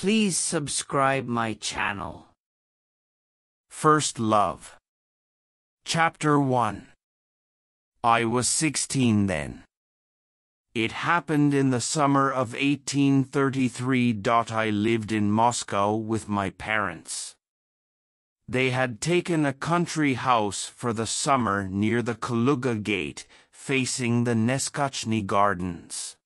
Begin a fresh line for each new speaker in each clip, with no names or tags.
Please subscribe my channel.
First Love. Chapter 1 I was 16 then. It happened in the summer of 1833. I lived in Moscow with my parents. They had taken a country house for the summer near the Kaluga Gate, facing the Neskutchny Gardens.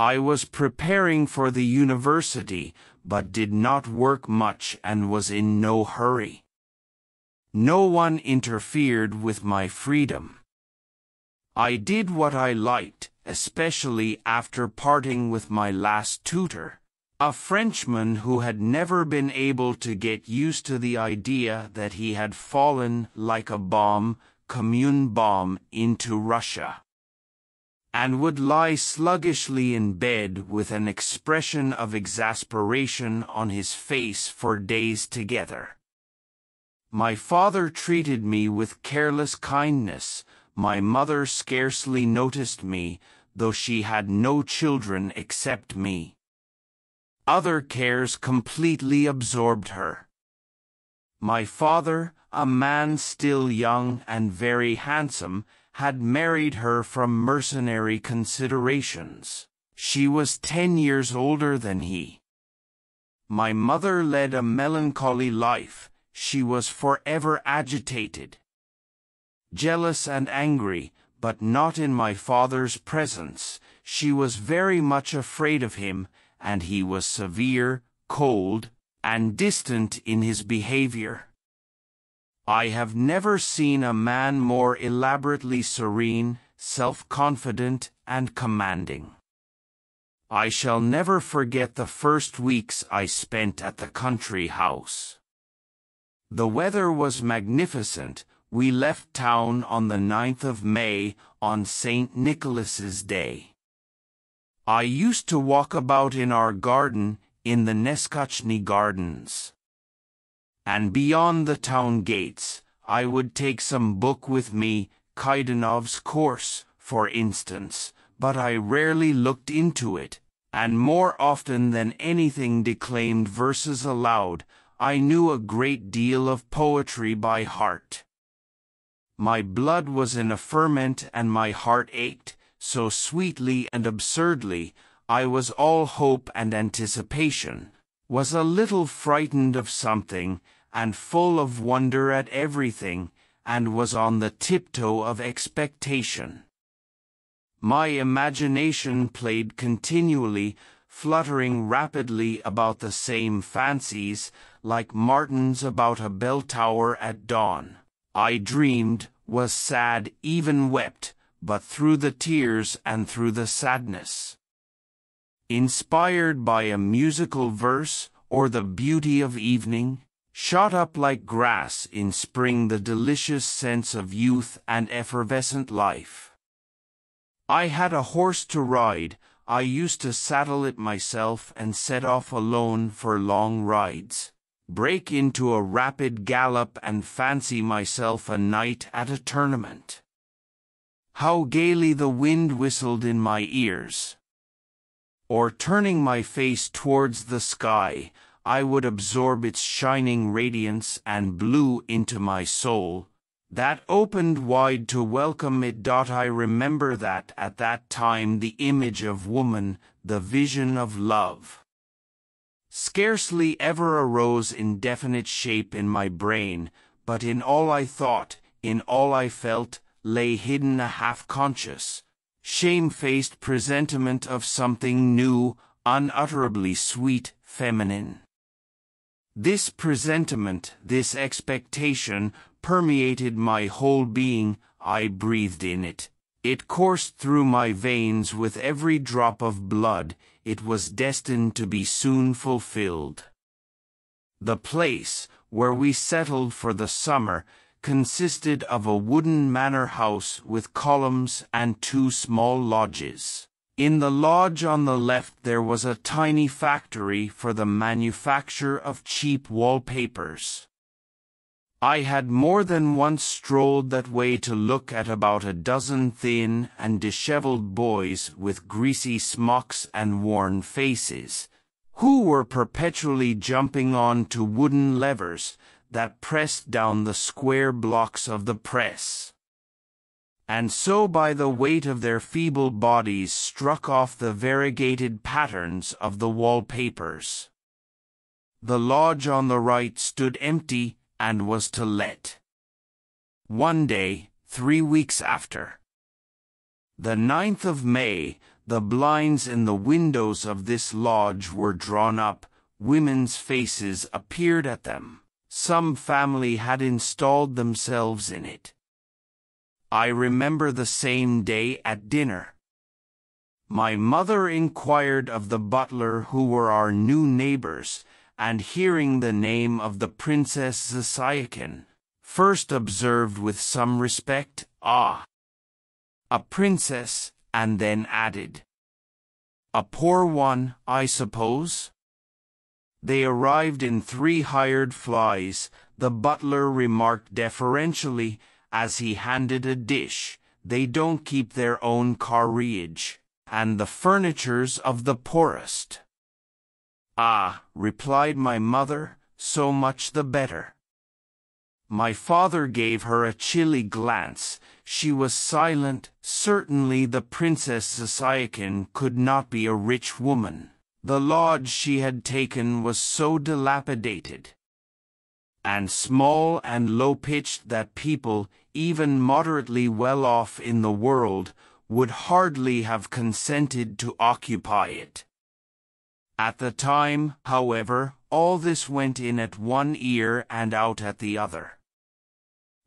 I was preparing for the university, but did not work much and was in no hurry. No one interfered with my freedom. I did what I liked, especially after parting with my last tutor, a Frenchman who had never been able to get used to the idea that he had fallen like a bomb, commune bomb, into Russia and would lie sluggishly in bed with an expression of exasperation on his face for days together. My father treated me with careless kindness. My mother scarcely noticed me, though she had no children except me. Other cares completely absorbed her. My father, a man still young and very handsome, had married her from mercenary considerations. She was ten years older than he. My mother led a melancholy life. She was forever agitated, jealous and angry, but not in my father's presence. She was very much afraid of him, and he was severe, cold, and distant in his behavior. I have never seen a man more elaborately serene, self-confident, and commanding. I shall never forget the first weeks I spent at the country house. The weather was magnificent. We left town on the 9th of May, on St. Nicholas's Day. I used to walk about in our garden, in the Neskutchny Gardens and beyond the town gates, I would take some book with me, Kaidanov's course, for instance, but I rarely looked into it, and more often than anything declaimed verses aloud. I knew a great deal of poetry by heart. My blood was in a ferment and my heart ached, so sweetly and absurdly, I was all hope and anticipation, was a little frightened of something, and full of wonder at everything, and was on the tiptoe of expectation. My imagination played continually, fluttering rapidly about the same fancies, like martins about a bell tower at dawn. I dreamed, was sad, even wept, but through the tears and through the sadness. Inspired by a musical verse, or the beauty of evening, shot up like grass in spring the delicious sense of youth and effervescent life. I had a horse to ride, I used to saddle it myself and set off alone for long rides, break into a rapid gallop and fancy myself a knight at a tournament. How gaily the wind whistled in my ears! Or turning my face towards the sky, I would absorb its shining radiance and blue into my soul, that opened wide to welcome it. I remember that at that time the image of woman, the vision of love, scarcely ever arose in definite shape in my brain, but in all I thought, in all I felt, lay hidden a half-conscious, shame-faced presentiment of something new, unutterably sweet, feminine. This presentiment, this expectation, permeated my whole being, I breathed in it. It coursed through my veins with every drop of blood, it was destined to be soon fulfilled. The place, where we settled for the summer, consisted of a wooden manor house with columns and two small lodges. In the lodge on the left there was a tiny factory for the manufacture of cheap wallpapers. I had more than once strolled that way to look at about a dozen thin and dishevelled boys with greasy smocks and worn faces, who were perpetually jumping on to wooden levers that pressed down the square blocks of the press. And so by the weight of their feeble bodies struck off the variegated patterns of the wallpapers. The lodge on the right stood empty and was to let. One day, three weeks after, the ninth of May, the blinds in the windows of this lodge were drawn up, women's faces appeared at them. Some family had installed themselves in it. I remember the same day at dinner. My mother inquired of the butler who were our new neighbors, and hearing the name of the Princess Zasyakhin, first observed with some respect, Ah! A princess, and then added, A poor one, I suppose? They arrived in three hired flies, the butler remarked deferentially as he handed a dish. They don't keep their own carriage, and the furniture's of the poorest. Ah, replied my mother, so much the better. My father gave her a chilly glance. She was silent. Certainly the Princess Zasyakhin could not be a rich woman. The lodge she had taken was so dilapidated and small and low-pitched that people, even moderately well off in the world, would hardly have consented to occupy it. At the time, however, all this went in at one ear and out at the other.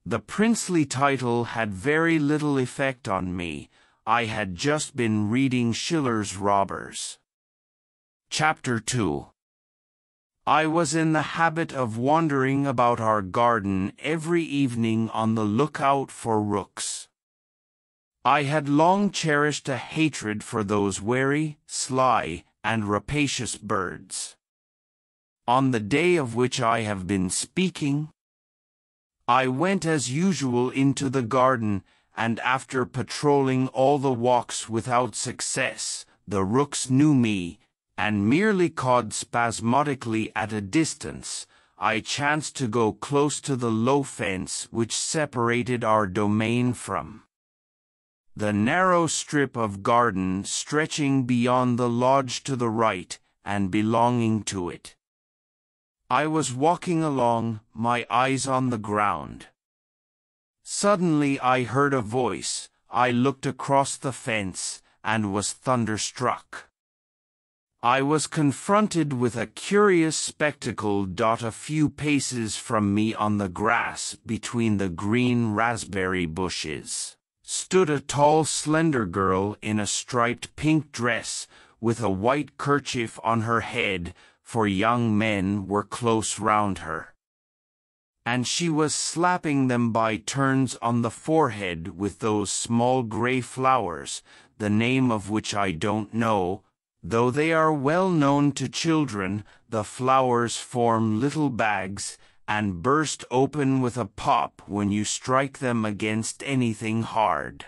The princely title had very little effect on me. I had just been reading Schiller's Robbers. Chapter 2 I was in the habit of wandering about our garden every evening on the lookout for rooks. I had long cherished a hatred for those wary, sly, and rapacious birds. On the day of which I have been speaking, I went as usual into the garden, and after patrolling all the walks without success, the rooks knew me and merely cawed spasmodically at a distance, I chanced to go close to the low fence which separated our domain from the narrow strip of garden stretching beyond the lodge to the right and belonging to it. I was walking along, my eyes on the ground. Suddenly I heard a voice. I looked across the fence and was thunderstruck. I was confronted with a curious spectacle. Dot a few paces from me on the grass between the green raspberry bushes stood a tall, slender girl in a striped pink dress with a white kerchief on her head, four young men were close round her. And she was slapping them by turns on the forehead with those small grey flowers, the name of which I don't know, Though they are well known to children, the flowers form little bags and burst open with a pop when you strike them against anything hard.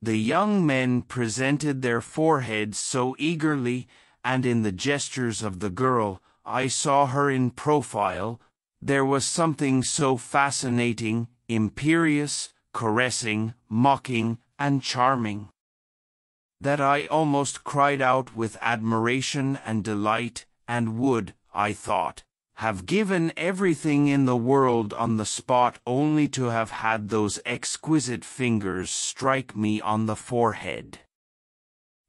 The young men presented their foreheads so eagerly, and in the gestures of the girl, I saw her in profile, there was something so fascinating, imperious, caressing, mocking, and charming that I almost cried out with admiration and delight, and would, I thought, have given everything in the world on the spot only to have had those exquisite fingers strike me on the forehead.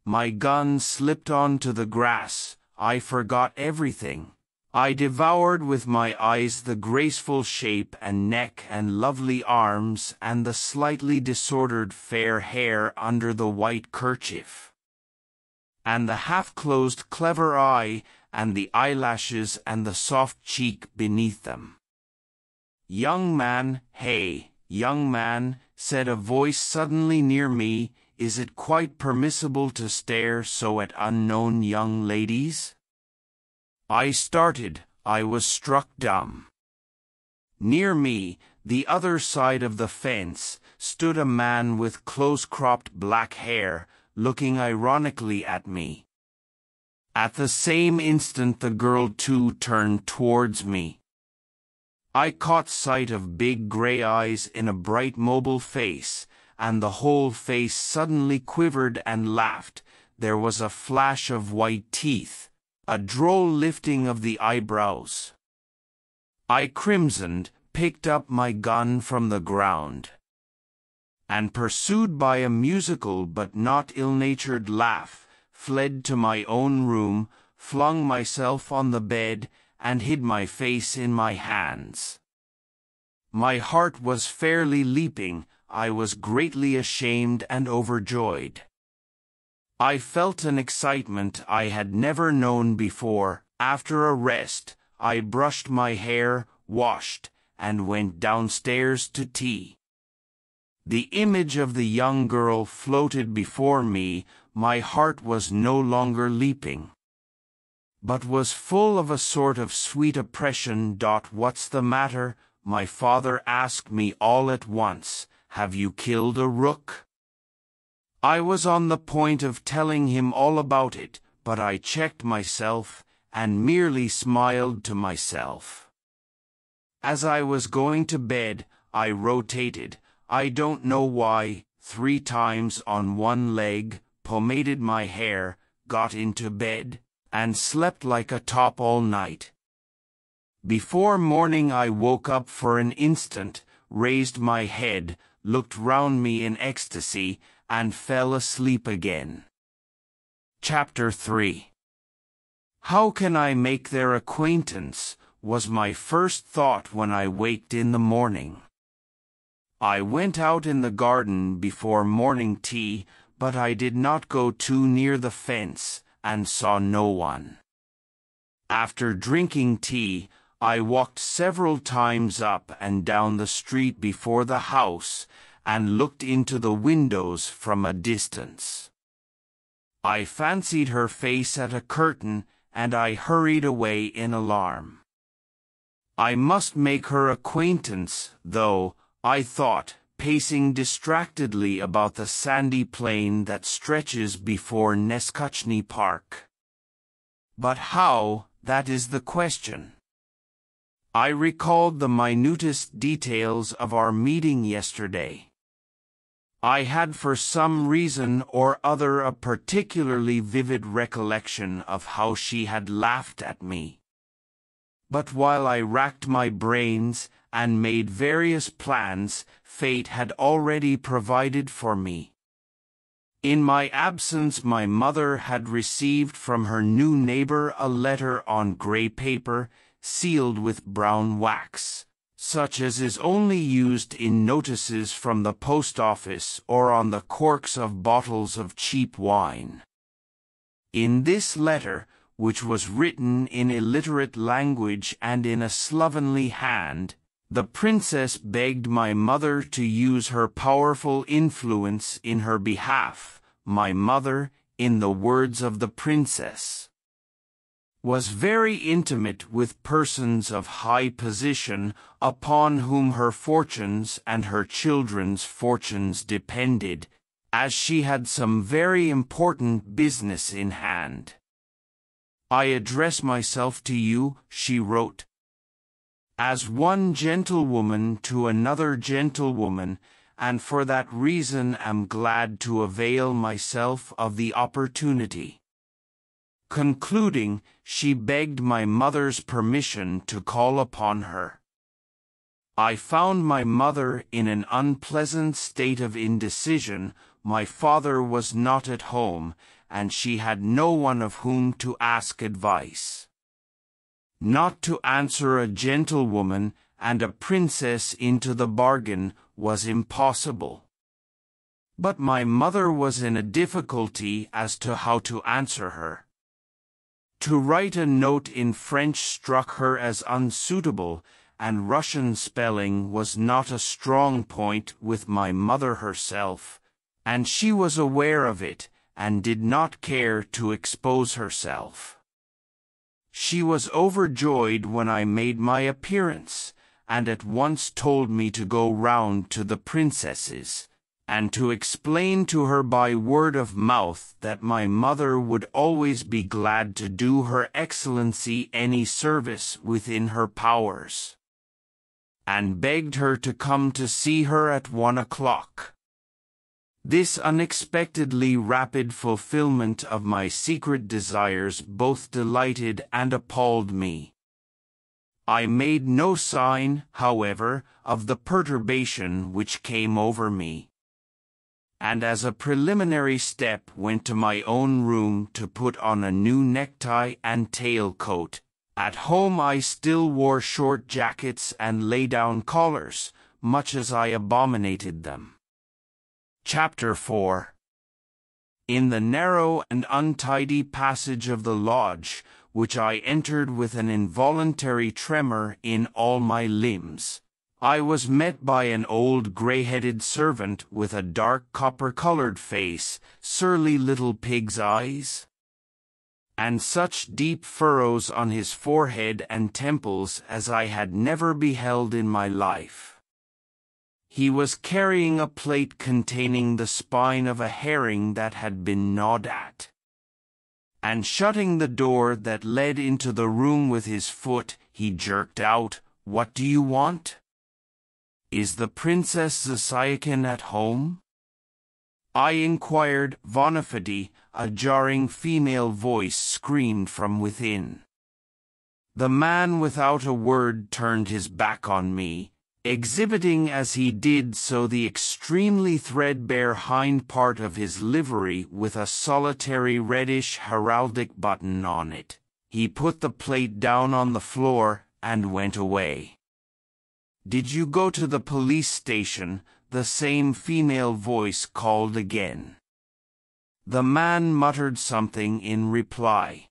My gun slipped onto the grass, I forgot everything, I devoured with my eyes the graceful shape and neck and lovely arms and the slightly disordered fair hair under the white kerchief. And the half-closed clever eye and the eyelashes and the soft cheek beneath them. Young man, hey, young man, said a voice suddenly near me, is it quite permissible to stare so at unknown young ladies? I started, I was struck dumb. Near me, the other side of the fence, stood a man with close-cropped black hair, looking ironically at me. At the same instant the girl too turned towards me. I caught sight of big grey eyes in a bright mobile face, and the whole face suddenly quivered and laughed. There was a flash of white teeth, a droll lifting of the eyebrows. I crimsoned, picked up my gun from the ground, and pursued by a musical but not ill-natured laugh, fled to my own room, flung myself on the bed, and hid my face in my hands. My heart was fairly leaping, I was greatly ashamed and overjoyed. I felt an excitement I had never known before. After a rest, I brushed my hair, washed, and went downstairs to tea. The image of the young girl floated before me, my heart was no longer leaping, but was full of a sort of sweet oppression. What's the matter? My father asked me all at once, Have you killed a rook? I was on the point of telling him all about it, but I checked myself and merely smiled to myself. As I was going to bed, I rotated, I don't know why, three times on one leg, pomaded my hair, got into bed, and slept like a top all night. Before morning I woke up for an instant, raised my head, looked round me in ecstasy, and fell asleep again. Chapter 3 How can I make their acquaintance, was my first thought when I waked in the morning. I went out in the garden before morning tea, but I did not go too near the fence, and saw no one. After drinking tea, I walked several times up and down the street before the house, and looked into the windows from a distance. I fancied her face at a curtain, and I hurried away in alarm. I must make her acquaintance, though, I thought, pacing distractedly about the sandy plain that stretches before Neskutchny Park. But how, that is the question. I recalled the minutest details of our meeting yesterday. I had for some reason or other a particularly vivid recollection of how she had laughed at me. But while I racked my brains and made various plans, fate had already provided for me. In my absence my mother had received from her new neighbor a letter on grey paper, sealed with brown wax, such as is only used in notices from the post office or on the corks of bottles of cheap wine. In this letter, which was written in illiterate language and in a slovenly hand, the princess begged my mother to use her powerful influence in her behalf. My mother, in the words of the princess, was very intimate with persons of high position upon whom her fortunes and her children's fortunes depended, as she had some very important business in hand. I address myself to you, she wrote, as one gentlewoman to another gentlewoman, and for that reason am glad to avail myself of the opportunity. Concluding, she begged my mother's permission to call upon her. I found my mother in an unpleasant state of indecision. My father was not at home, and she had no one of whom to ask advice. Not to answer a gentlewoman and a princess into the bargain was impossible. But my mother was in a difficulty as to how to answer her. To write a note in French struck her as unsuitable, and Russian spelling was not a strong point with my mother herself, and she was aware of it and did not care to expose herself. She was overjoyed when I made my appearance, and at once told me to go round to the princess's, and to explain to her by word of mouth that my mother would always be glad to do Her Excellency any service within her powers, and begged her to come to see her at one o'clock. This unexpectedly rapid fulfillment of my secret desires both delighted and appalled me. I made no sign, however, of the perturbation which came over me and as a preliminary step went to my own room to put on a new necktie and tailcoat. At home I still wore short jackets and lay-down collars, much as I abominated them. Chapter 4 In the narrow and untidy passage of the lodge, which I entered with an involuntary tremor in all my limbs, I was met by an old grey-headed servant with a dark copper-coloured face, surly little pig's eyes, and such deep furrows on his forehead and temples as I had never beheld in my life. He was carrying a plate containing the spine of a herring that had been gnawed at. And shutting the door that led into the room with his foot, he jerked out, What do you want? Is the Princess Zasyakhin at home? I inquired, Vonifati, a jarring female voice screamed from within. The man without a word turned his back on me, exhibiting as he did so the extremely threadbare hind part of his livery with a solitary reddish heraldic button on it. He put the plate down on the floor and went away. Did you go to the police station? The same female voice called again. The man muttered something in reply.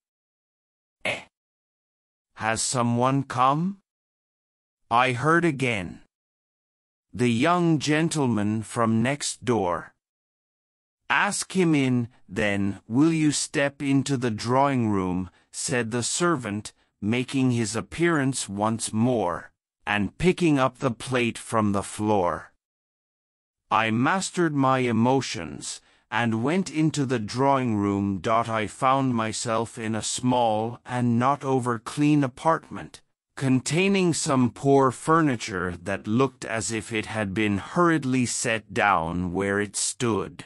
Eh? Has someone come? I heard again. The young gentleman from next door. Ask him in, then, will you step into the drawing room, said the servant, making his appearance once more and picking up the plate from the floor. I mastered my emotions and went into the drawing room. I found myself in a small and not over clean apartment, containing some poor furniture that looked as if it had been hurriedly set down where it stood.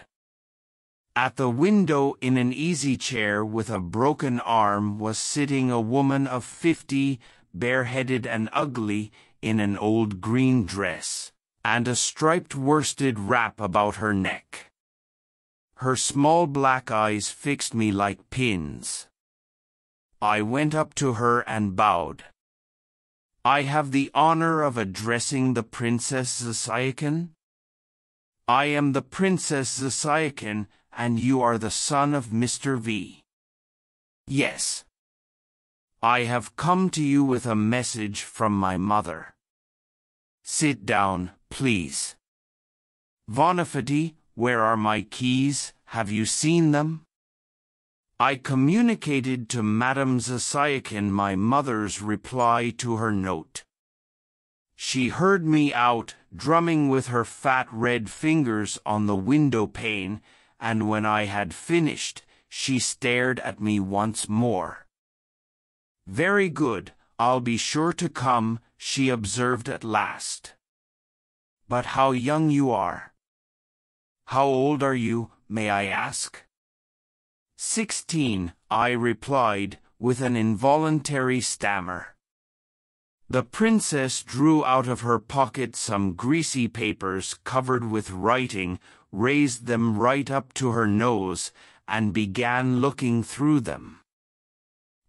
At the window in an easy chair with a broken arm was sitting a woman of fifty, bareheaded and ugly, in an old green dress, and a striped worsted wrap about her neck. Her small black eyes fixed me like pins. I went up to her and bowed. I have the honor of addressing the Princess Zasyakhin. I am the Princess Zasyakhin, and you are the son of Mr. V. Yes. I have come to you with a message from my mother. Sit down, please. Vonifati, where are my keys? Have you seen them? I communicated to Madame Zasyakhin my mother's reply to her note. She heard me out, drumming with her fat red fingers on the window pane, and when I had finished, she stared at me once more. Very good, I'll be sure to come, she observed at last. But how young you are. How old are you, may I ask? Sixteen, I replied, with an involuntary stammer. The princess drew out of her pocket some greasy papers covered with writing, raised them right up to her nose, and began looking through them.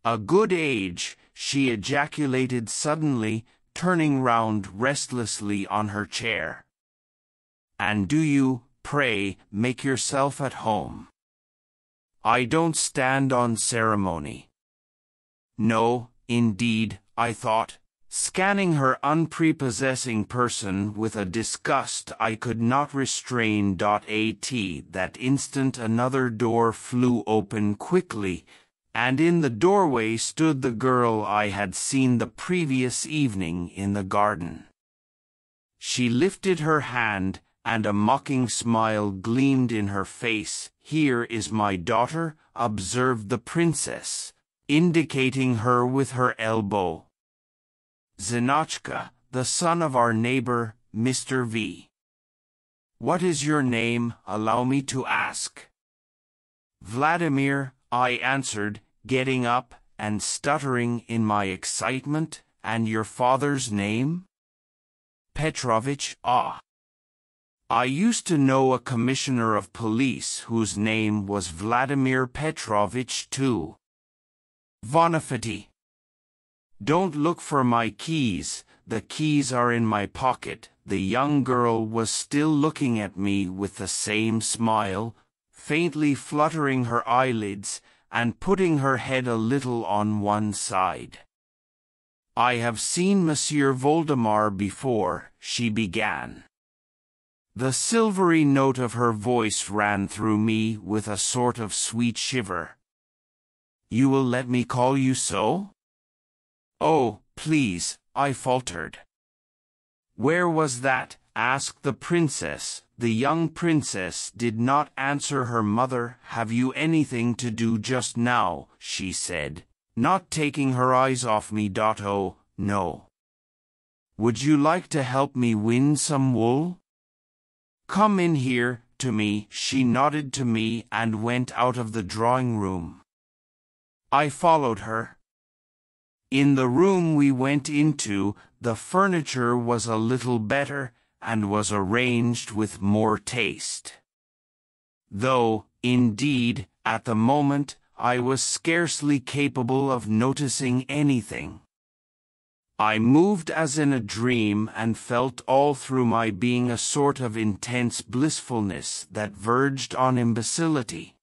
A good age, she ejaculated suddenly, turning round restlessly on her chair. And do you, pray, make yourself at home? I don't stand on ceremony. No, indeed, I thought, scanning her unprepossessing person with a disgust I could not restrain. At that instant another door flew open quickly, and in the doorway stood the girl I had seen the previous evening in the garden. She lifted her hand, and a mocking smile gleamed in her face. Here is my daughter, observed the princess, indicating her with her elbow. Zinochka, the son of our neighbor, Mr. V. What is your name, allow me to ask? Vladimir, I answered, getting up and stuttering in my excitement, and your father's name? Petrovich, ah. I used to know a commissioner of police whose name was Vladimir Petrovich too. Vonifati. Don't look for my keys, the keys are in my pocket. The young girl was still looking at me with the same smile, faintly fluttering her eyelids and putting her head a little on one side. I have seen Monsieur Voldemar before, she began. The silvery note of her voice ran through me with a sort of sweet shiver. You will let me call you so? Oh, please, I faltered. Where was that? asked the princess. The young princess did not answer her mother. Have you anything to do just now? she said, not taking her eyes off me. Oh, no. Would you like to help me win some wool? Come in here, to me. She nodded to me and went out of the drawing room. I followed her. In the room we went into, the furniture was a little better and was arranged with more taste. Though, indeed, at the moment, I was scarcely capable of noticing anything. I moved as in a dream and felt all through my being a sort of intense blissfulness that verged on imbecility.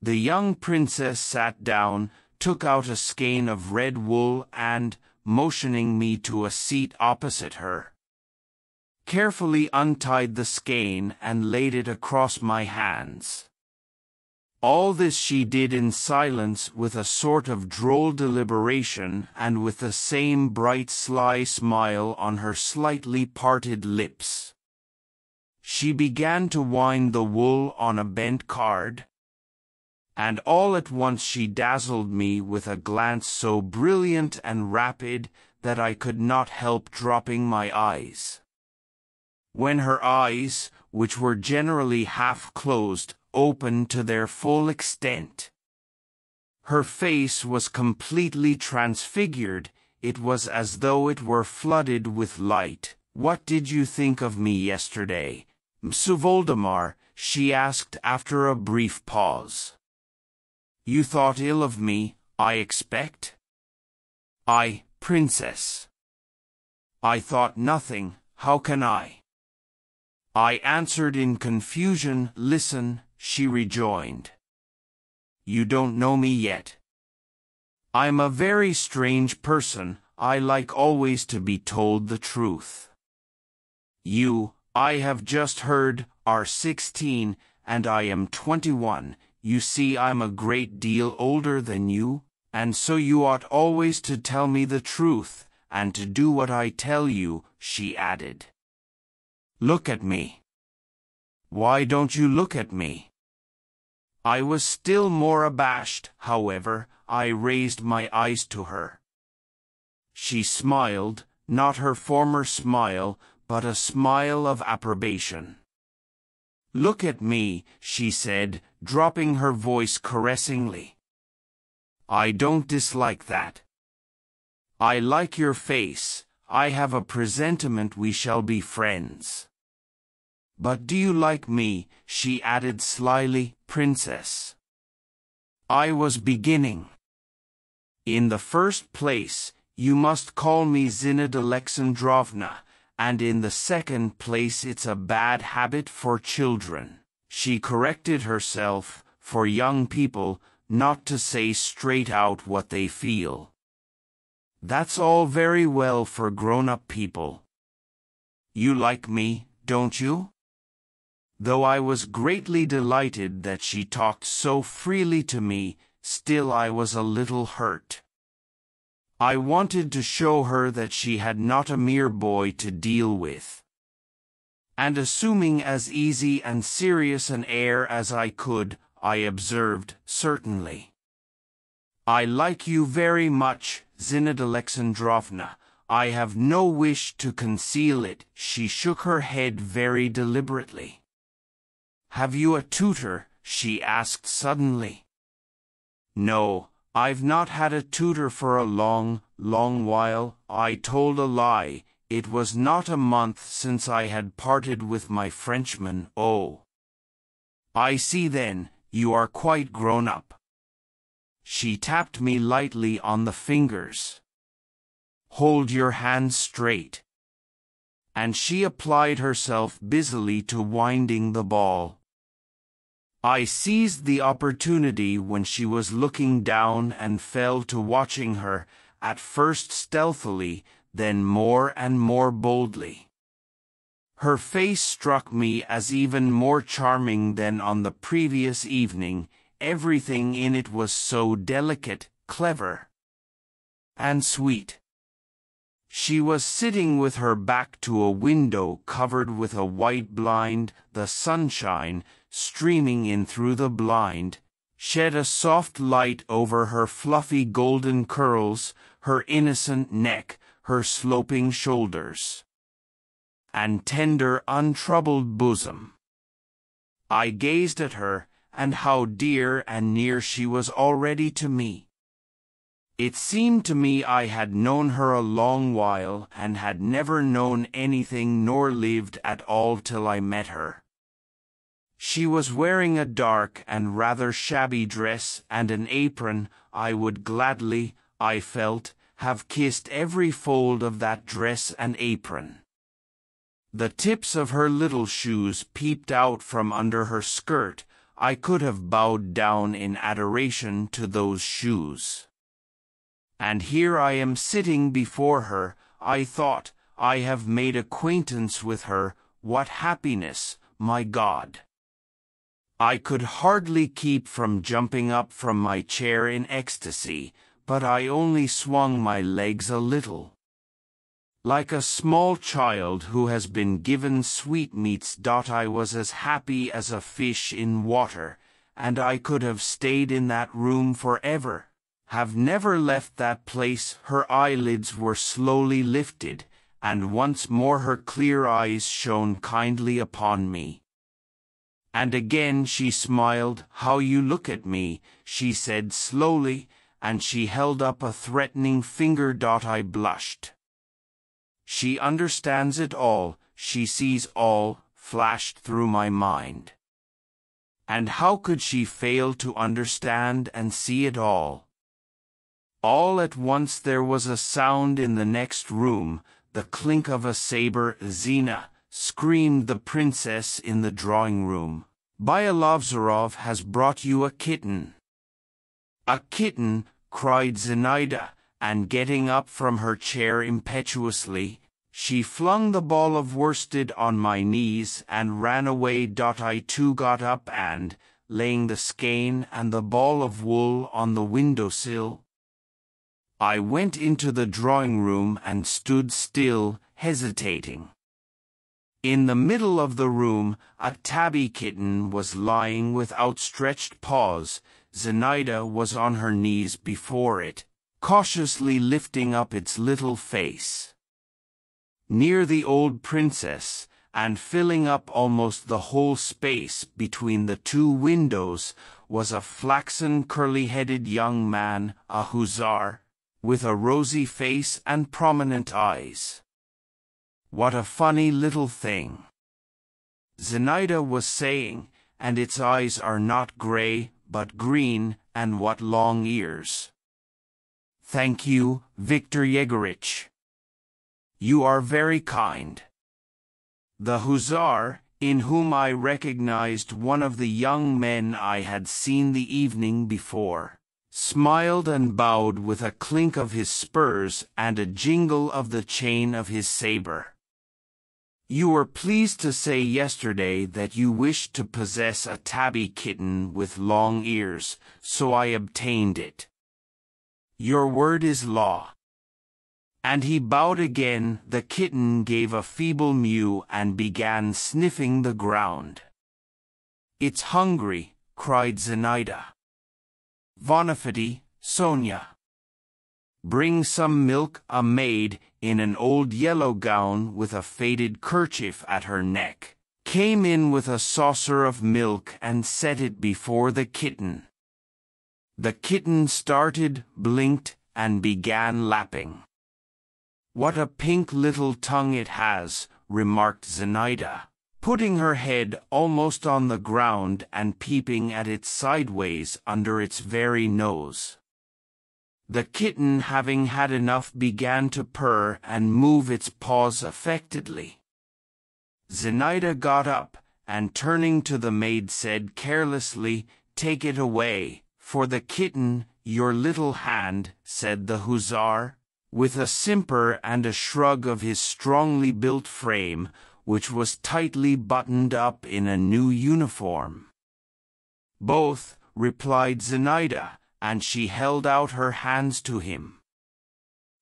The young princess sat down, took out a skein of red wool and, motioning me to a seat opposite her, carefully untied the skein and laid it across my hands. All this she did in silence with a sort of droll deliberation and with the same bright sly smile on her slightly parted lips. She began to wind the wool on a bent card, and all at once she dazzled me with a glance so brilliant and rapid that I could not help dropping my eyes. When her eyes, which were generally half closed, opened to their full extent, her face was completely transfigured, it was as though it were flooded with light. What did you think of me yesterday, Msu Voldemar? she asked after a brief pause. You thought ill of me, I expect? I, princess. I thought nothing, how can I? I answered in confusion, listen, she rejoined. You don't know me yet. I'm a very strange person, I like always to be told the truth. You, I have just heard, are sixteen, and I am twenty-one, you see I'm a great deal older than you, and so you ought always to tell me the truth, and to do what I tell you, she added. Look at me. Why don't you look at me? I was still more abashed, however, I raised my eyes to her. She smiled, not her former smile, but a smile of approbation. Look at me, she said, dropping her voice caressingly. I don't dislike that. I like your face, I have a presentiment we shall be friends. But do you like me, she added slyly, princess? I was beginning. In the first place, you must call me Zinaida Alexandrovna, and in the second place it's a bad habit for children. She corrected herself, for young people, not to say straight out what they feel. That's all very well for grown-up people. You like me, don't you? Though I was greatly delighted that she talked so freely to me, still I was a little hurt. I wanted to show her that she had not a mere boy to deal with. and assuming as easy and serious an air as I could, I observed, certainly. I like you very much, Zinaida Alexandrovna. I have no wish to conceal it. She shook her head very deliberately. Have you a tutor? she asked suddenly. No, I've not had a tutor for a long, long while. I told a lie. It was not a month since I had parted with my Frenchman. Oh. I see then, you are quite grown up. She tapped me lightly on the fingers. Hold your hands straight. And she applied herself busily to winding the ball. I seized the opportunity when she was looking down and fell to watching her, at first stealthily, then more and more boldly. Her face struck me as even more charming than on the previous evening, everything in it was so delicate, clever, and sweet. She was sitting with her back to a window covered with a white blind, the sunshine, streaming in through the blind, shed a soft light over her fluffy golden curls, her innocent neck, her sloping shoulders, and tender, untroubled bosom. I gazed at her, and how dear and near she was already to me. It seemed to me I had known her a long while and had never known anything nor lived at all till I met her. She was wearing a dark and rather shabby dress and an apron. I would gladly, I felt, have kissed every fold of that dress and apron. The tips of her little shoes peeped out from under her skirt. I could have bowed down in adoration to those shoes. And here I am sitting before her. I thought, I have made acquaintance with her. What happiness, my God! I could hardly keep from jumping up from my chair in ecstasy, but I only swung my legs a little. Like a small child who has been given sweetmeats. I was as happy as a fish in water, and I could have stayed in that room forever, have never left that place. Her eyelids were slowly lifted, and once more her clear eyes shone kindly upon me. And again she smiled. How you look at me, she said slowly, and she held up a threatening finger. I blushed. She understands it all, she sees all, flashed through my mind. And how could she fail to understand and see it all? All at once there was a sound in the next room, the clink of a saber. Zina, screamed the princess in the drawing-room. Byelovzorov has brought you a kitten. A kitten, cried Zinaida, and getting up from her chair impetuously, she flung the ball of worsted on my knees and ran away. I too got up and, laying the skein and the ball of wool on the window-sill, I went into the drawing-room and stood still, hesitating. In the middle of the room, a tabby kitten was lying with outstretched paws. Zinaida was on her knees before it, cautiously lifting up its little face. Near the old princess, and filling up almost the whole space between the two windows, was a flaxen curly-headed young man, a hussar, with a rosy face and prominent eyes. What a funny little thing. Zinaida was saying, and its eyes are not grey, but green, and what long ears. Thank you, Viktor Yegorich. You are very kind. The hussar, in whom I recognized one of the young men I had seen the evening before, smiled and bowed with a clink of his spurs and a jingle of the chain of his saber. You were pleased to say yesterday that you wished to possess a tabby kitten with long ears, so I obtained it. Your word is law. And he bowed again, the kitten gave a feeble mew and began sniffing the ground. It's hungry, cried Zinaida. Vonifati, Sonia. Bring some milk, a maid, in an old yellow gown with a faded kerchief at her neck, came in with a saucer of milk and set it before the kitten. The kitten started, blinked, and began lapping. What a pink little tongue it has, remarked Zinaida, putting her head almost on the ground and peeping at it sideways under its very nose. The kitten, having had enough, began to purr and move its paws affectedly. Zinaida got up, and turning to the maid said carelessly, Take it away, for the kitten, your little hand, said the hussar, with a simper and a shrug of his strongly built frame, which was tightly buttoned up in a new uniform. Both, replied Zinaida, and she held out her hands to him.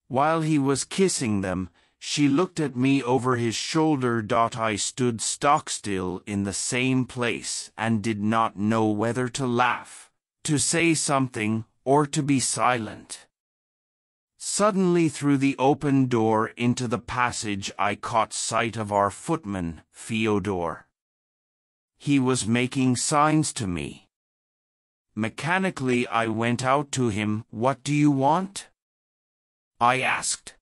While he was kissing them, she looked at me over his shoulder. I stood stock still in the same place and did not know whether to laugh, to say something, or to be silent. Suddenly through the open door into the passage I caught sight of our footman, Fyodor. He was making signs to me. Mechanically I went out to him. What do you want? I asked.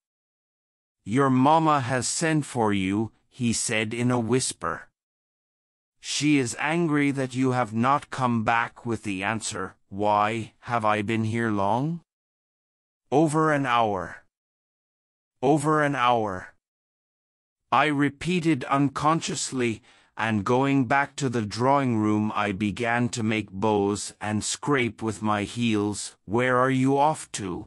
Your mamma has sent for you, he said in a whisper. She is angry that you have not come back with the answer, why, have I been here long? Over an hour. Over an hour. I repeated unconsciously, and going back to the drawing room I began to make bows and scrape with my heels. Where are you off to?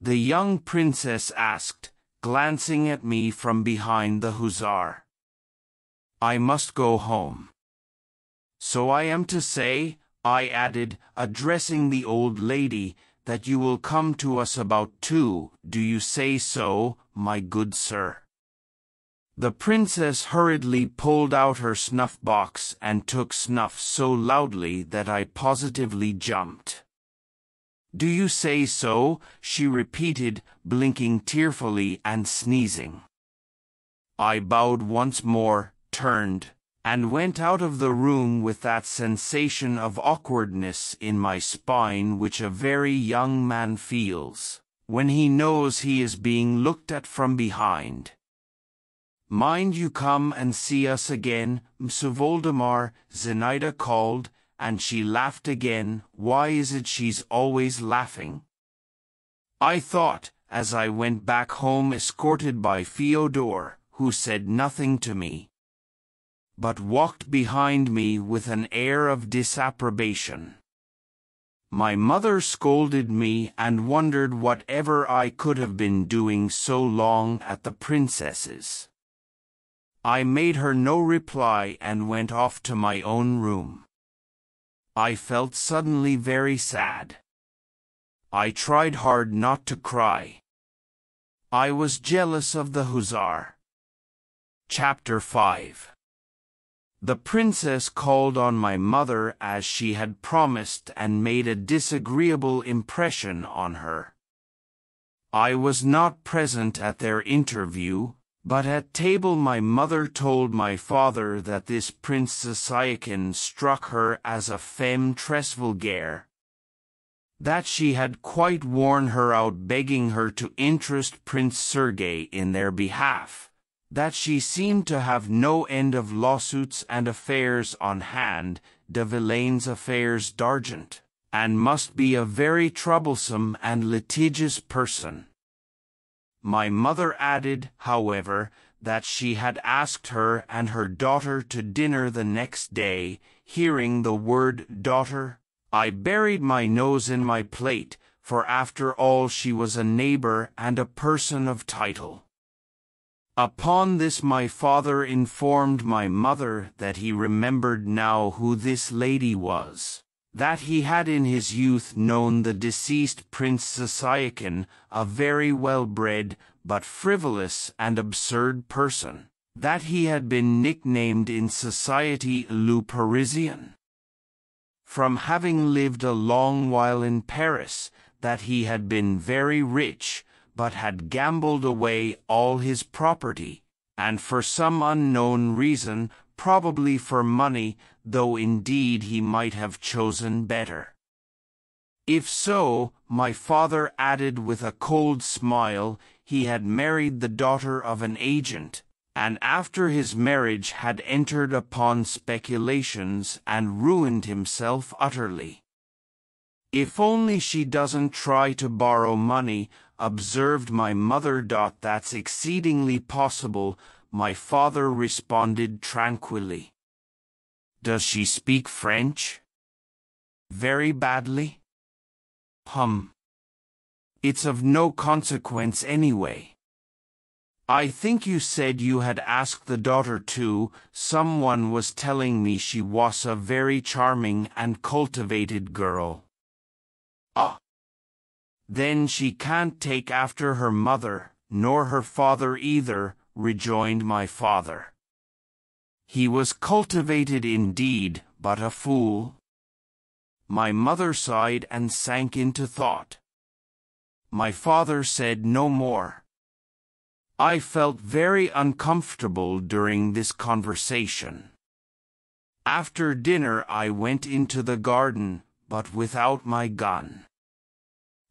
The young princess asked, glancing at me from behind the hussar. I must go home. So I am to say, I added, addressing the old lady, that you will come to us about two, do you say so, my good sir? The princess hurriedly pulled out her snuff box and took snuff so loudly that I positively jumped. Do you say so? she repeated, blinking tearfully and sneezing. I bowed once more, turned, and went out of the room with that sensation of awkwardness in my spine which a very young man feels when he knows he is being looked at from behind. Mind you come and see us again, Mr. Voldemar, Zinaida called, and she laughed again. Why is it she's always laughing? I thought, as I went back home escorted by Fyodor, who said nothing to me but walked behind me with an air of disapprobation. My mother scolded me and wondered whatever I could have been doing so long at the princess's. I made her no reply and went off to my own room. I felt suddenly very sad. I tried hard not to cry. I was jealous of the hussar. Chapter 5 the princess called on my mother as she had promised and made a disagreeable impression on her. I was not present at their interview, but at table my mother told my father that this Prince Zasyekin struck her as a femme très vulgaire, that she had quite worn her out begging her to interest Prince Sergei in their behalf, that she seemed to have no end of lawsuits and affairs on hand, de Villain's affairs d'argent, and must be a very troublesome and litigious person. My mother added, however, that she had asked her and her daughter to dinner the next day. Hearing the word daughter, I buried my nose in my plate, for after all she was a neighbor and a person of title. Upon this my father informed my mother that he remembered now who this lady was, that he had in his youth known the deceased Prince Zasyekin, a very well-bred, but frivolous and absurd person, that he had been nicknamed in society Le Parisien. From having lived a long while in Paris, that he had been very rich, but had gambled away all his property, and for some unknown reason, probably for money, though indeed he might have chosen better. If so, my father added with a cold smile, he had married the daughter of an agent, and after his marriage had entered upon speculations and ruined himself utterly. If only she doesn't try to borrow money, observed my mother. That's exceedingly possible, my father responded tranquilly. Does she speak French? Very badly? Hum. It's of no consequence anyway. I think you said you had asked the daughter too. Someone was telling me she was a very charming and cultivated girl. Ah. Then she can't take after her mother, nor her father either, rejoined my father. He was cultivated indeed, but a fool. My mother sighed and sank into thought. My father said no more. I felt very uncomfortable during this conversation. After dinner I went into the garden, but without my gun.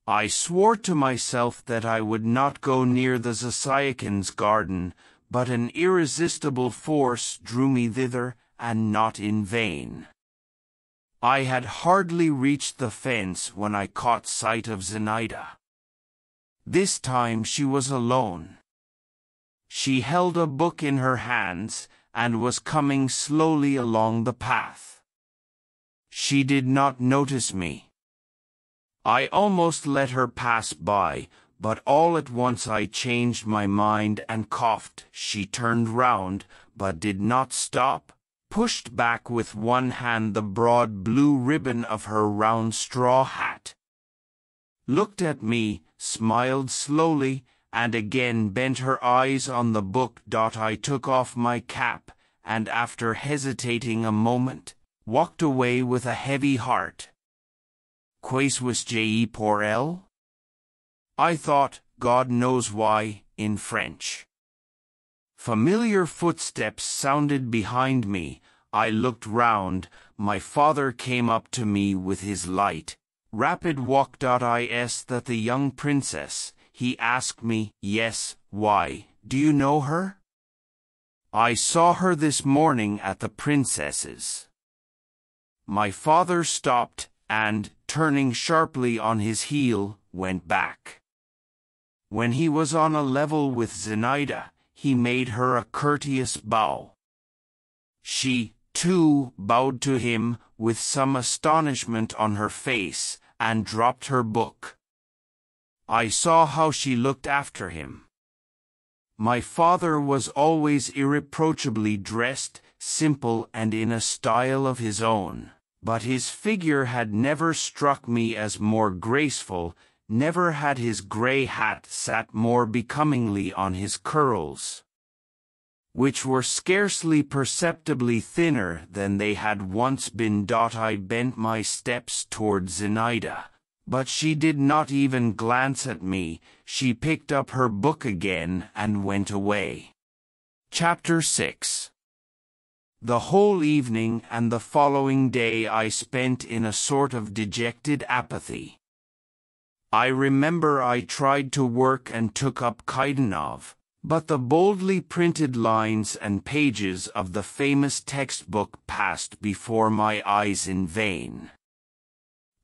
I swore to myself that I would not go near the Zasyekins' garden, but an irresistible force drew me thither, and not in vain. I had hardly reached the fence when I caught sight of Zinaida. This time she was alone. She held a book in her hands and was coming slowly along the path. She did not notice me. I almost let her pass by, but all at once I changed my mind and coughed. She turned round, but did not stop, pushed back with one hand the broad blue ribbon of her round straw hat, looked at me, smiled slowly, and again bent her eyes on the book. I took off my cap, and after hesitating a moment, walked away with a heavy heart. Quais was J.E. Porel? I thought, God knows why, in French. Familiar footsteps sounded behind me. I looked round. My father came up to me with his light, rapid walk. Is that the young princess? He asked me, Yes, why, do you know her? I saw her this morning at the princess's. My father stopped and, turning sharply on his heel, went back. When he was on a level with Zinaida, he made her a courteous bow. She, too, bowed to him with some astonishment on her face, and dropped her book. I saw how she looked after him. My father was always irreproachably dressed, simple and in a style of his own, but his figure had never struck me as more graceful, never had his grey hat sat more becomingly on his curls, which were scarcely perceptibly thinner than they had once been. I bent my steps toward Zinaida but she did not even glance at me. She picked up her book again and went away. Chapter 6 The whole evening and the following day I spent in a sort of dejected apathy. I remember I tried to work and took up Kaidanov, but the boldly printed lines and pages of the famous textbook passed before my eyes in vain.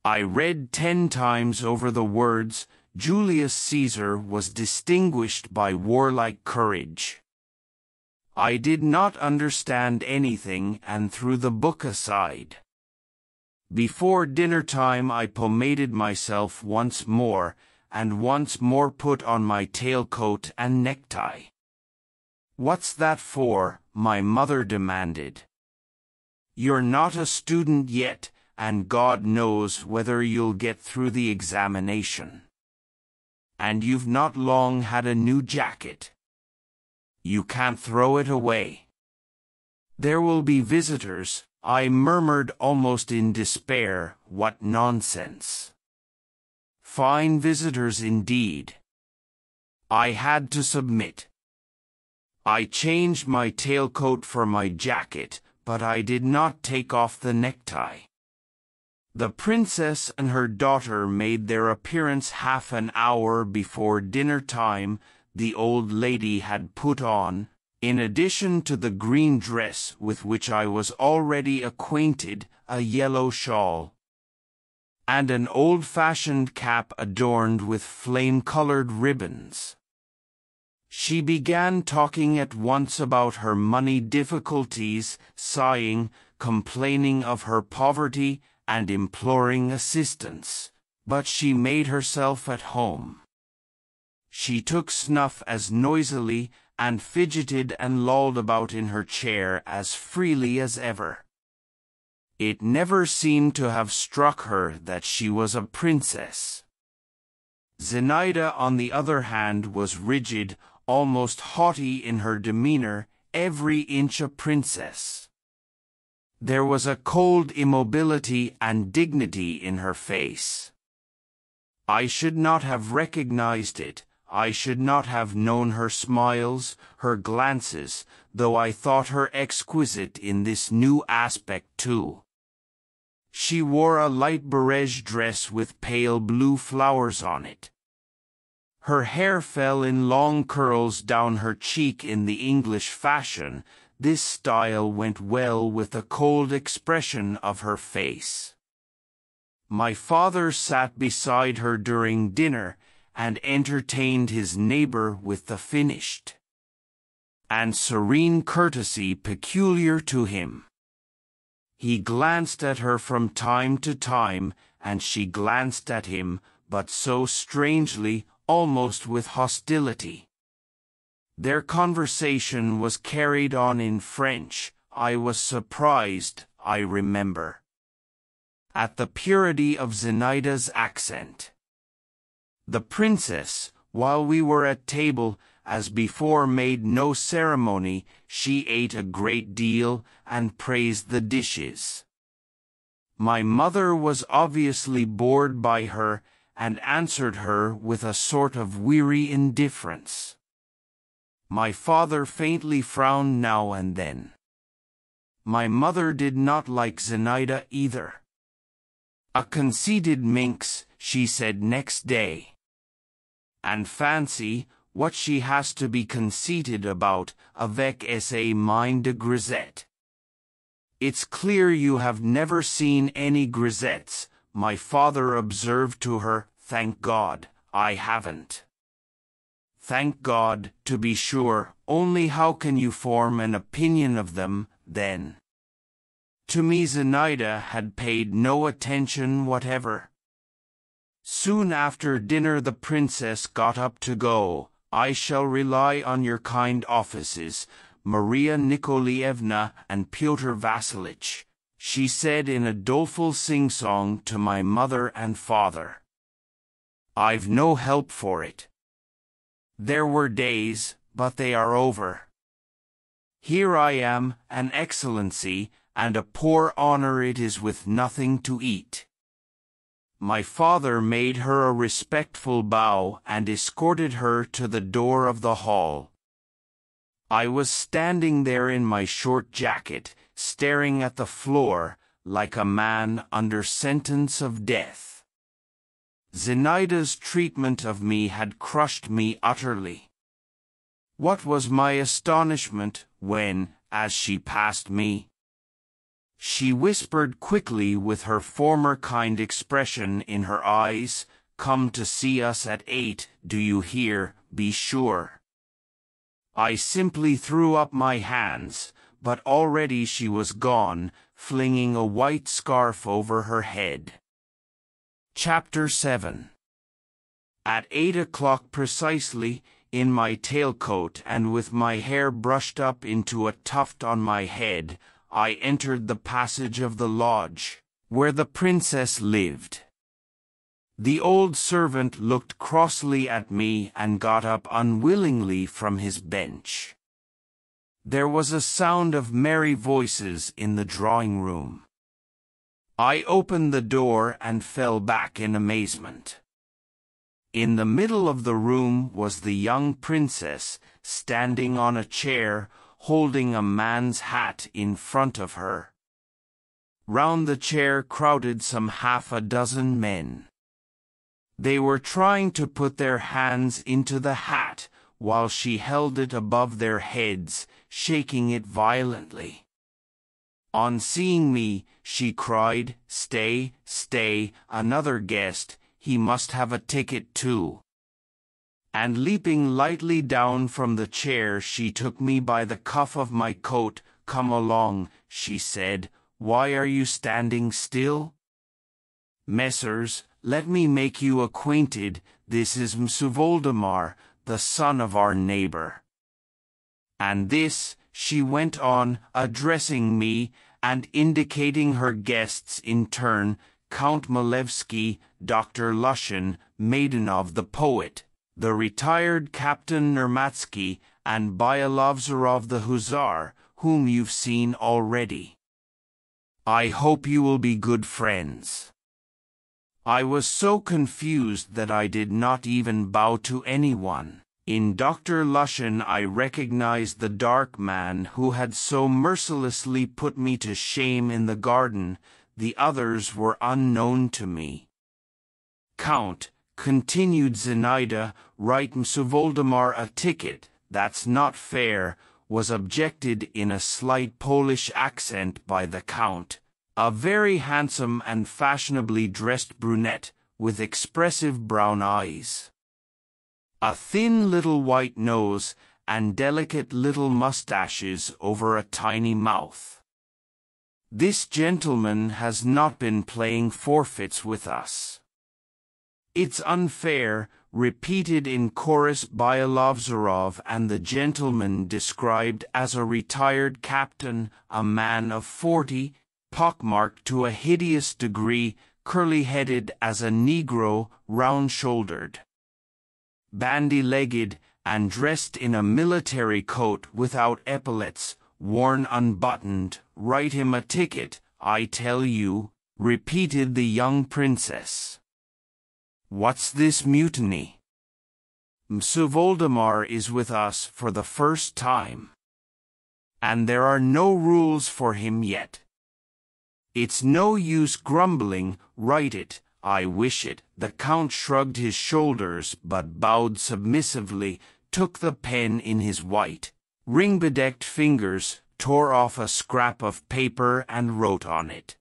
I read ten times over the words, Julius Caesar was distinguished by warlike courage. I did not understand anything and threw the book aside. Before dinner time I pomaded myself once more, and once more put on my tailcoat and necktie. What's that for? my mother demanded. You're not a student yet, and God knows whether you'll get through the examination. And you've not long had a new jacket. You can't throw it away. There will be visitors, I murmured almost in despair, what nonsense. Fine visitors indeed. I had to submit. I changed my tailcoat for my jacket, but I did not take off the necktie. The princess and her daughter made their appearance half an hour before dinner time. The old lady had put on, in addition to the green dress with which I was already acquainted, a yellow shawl, and an old-fashioned cap adorned with flame-colored ribbons. She began talking at once about her money difficulties, sighing, complaining of her poverty, and imploring assistance. But she made herself at home. She took snuff as noisily, and fidgeted and lolled about in her chair as freely as ever. It never seemed to have struck her that she was a princess. Zinaida, on the other hand, was rigid, almost haughty in her demeanor, every inch a princess. There was a cold immobility and dignity in her face. I should not have recognized it, I should not have known her smiles, her glances, though I thought her exquisite in this new aspect too. She wore a light barège dress with pale blue flowers on it. Her hair fell in long curls down her cheek in the English fashion. This style went well with the cold expression of her face. My father sat beside her during dinner and entertained his neighbor with the finished and serene courtesy peculiar to him. He glanced at her from time to time, and she glanced at him, but so strangely, almost with hostility. Their conversation was carried on in French. I was surprised, I remember, at the purity of Zinaida's accent. The princess, while we were at table, as before made no ceremony, she ate a great deal and praised the dishes. My mother was obviously bored by her and answered her with a sort of weary indifference. My father faintly frowned now and then. My mother did not like Zinaida either. A conceited minx, she said next day. And fancy what she has to be conceited about, avec sa mine de grisette. It's clear you have never seen any grisettes, my father observed to her, thank God, I haven't. Thank God, to be sure, only how can you form an opinion of them, then? To me Zinaida had paid no attention whatever. Soon after dinner the princess got up to go. I shall rely on your kind offices, Maria Nikolaevna and Pyotr Vassilitch she said in a doleful sing-song to my mother and father. I've no help for it. There were days, but they are over. Here I am, an excellency, and a poor honor it is with nothing to eat. My father made her a respectful bow and escorted her to the door of the hall. I was standing there in my short jacket, staring at the floor like a man under sentence of death. Zinaida's treatment of me had crushed me utterly. What was my astonishment when, as she passed me, she whispered quickly with her former kind expression in her eyes, Come to see us at eight, do you hear, be sure. I simply threw up my hands, but already she was gone, flinging a white scarf over her head. Chapter 7 At eight o'clock precisely, in my tailcoat and with my hair brushed up into a tuft on my head, I entered the passage of the lodge. where the princess lived. The old servant looked crossly at me and got up unwillingly from his bench. There was a sound of merry voices in the drawing room. I opened the door and fell back in amazement. In the middle of the room was the young princess standing on a chair, holding a man's hat in front of her. Round the chair crowded some half a dozen men. They were trying to put their hands into the hat while she held it above their heads, shaking it violently. On seeing me, she cried, Stay, stay, another guest, he must have a ticket too. And leaping lightly down from the chair, she took me by the cuff of my coat. Come along, she said, why are you standing still? Messers, let me make you acquainted, this is M'sieu Voldemar, the son of our neighbor. And this, she went on, addressing me, and indicating her guests in turn, Count Malevsky, Dr. Lushin, Maidanov the poet, the retired Captain Nirmatsky, and Byelovzorov the Hussar, whom you've seen already. I hope you will be good friends. I was so confused that I did not even bow to anyone. In Dr. Lushin I recognized the dark man who had so mercilessly put me to shame in the garden, the others were unknown to me. Count, continued Zinaida, write M'sieu Voldemar a ticket, that's not fair, was objected in a slight Polish accent by the Count. A very handsome and fashionably dressed brunette with expressive brown eyes. A thin little white nose and delicate little mustaches over a tiny mouth. This gentleman has not been playing forfeits with us. It's unfair, repeated in chorus by Alovzorov and the gentleman described as a retired captain, a man of forty, pockmarked to a hideous degree, curly-headed as a Negro, round-shouldered. Bandy-legged and dressed in a military coat without epaulets, worn unbuttoned, write him a ticket, I tell you, repeated the young princess. What's this mutiny? M'sieu Voldemar is with us for the first time. And there are no rules for him yet. It's no use grumbling, write it, I wish it. The Count shrugged his shoulders but bowed submissively, took the pen in his white, ring-bedecked fingers, tore off a scrap of paper and wrote on it.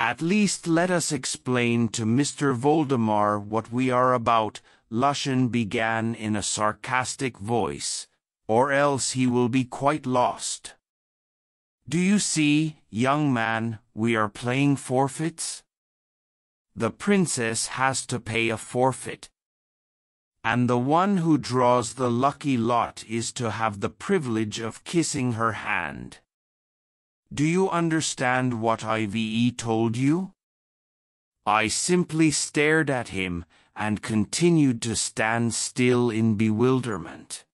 At least let us explain to Mr. Voldemar what we are about, Lushin began in a sarcastic voice, or else he will be quite lost. Do you see, young man, we are playing forfeits? The princess has to pay a forfeit. And the one who draws the lucky lot is to have the privilege of kissing her hand. Do you understand what Ive told you? I simply stared at him and continued to stand still in bewilderment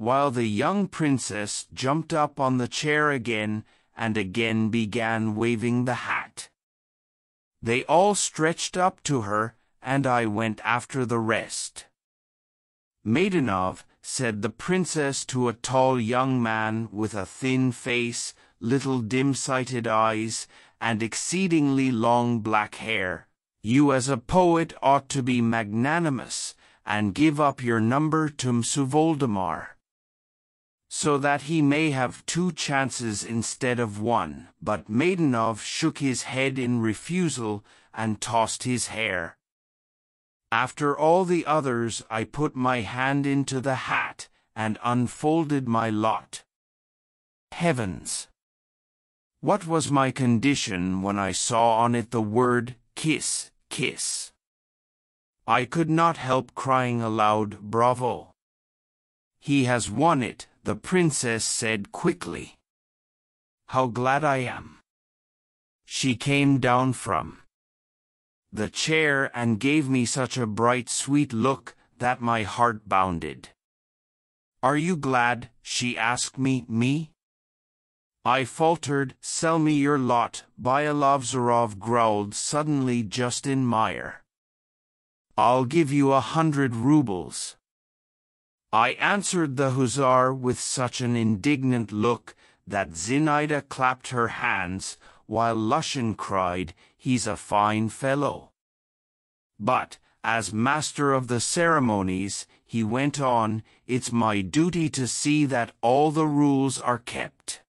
while the young princess jumped up on the chair again and again began waving the hat. They all stretched up to her, and I went after the rest. Maidanov, said the princess to a tall young man with a thin face, little dim-sighted eyes, and exceedingly long black hair, you as a poet ought to be magnanimous, and give up your number to M'sieu Voldemar so that he may have two chances instead of one. But Maidanov shook his head in refusal and tossed his hair. After all the others I put my hand into the hat and unfolded my lot. Heavens! What was my condition when I saw on it the word kiss, kiss? I could not help crying aloud, bravo! He has won it, the princess said quickly. How glad I am. she came down from the chair and gave me such a bright, sweet look that my heart bounded. Are you glad? she asked me, me? I faltered, sell me your lot, Byelovzorov growled suddenly Justin mire. I'll give you a hundred rubles. I answered the hussar with such an indignant look that Zinaida clapped her hands, while Lushin cried, He's a fine fellow. But, as master of the ceremonies, he went on, It's my duty to see that all the rules are kept.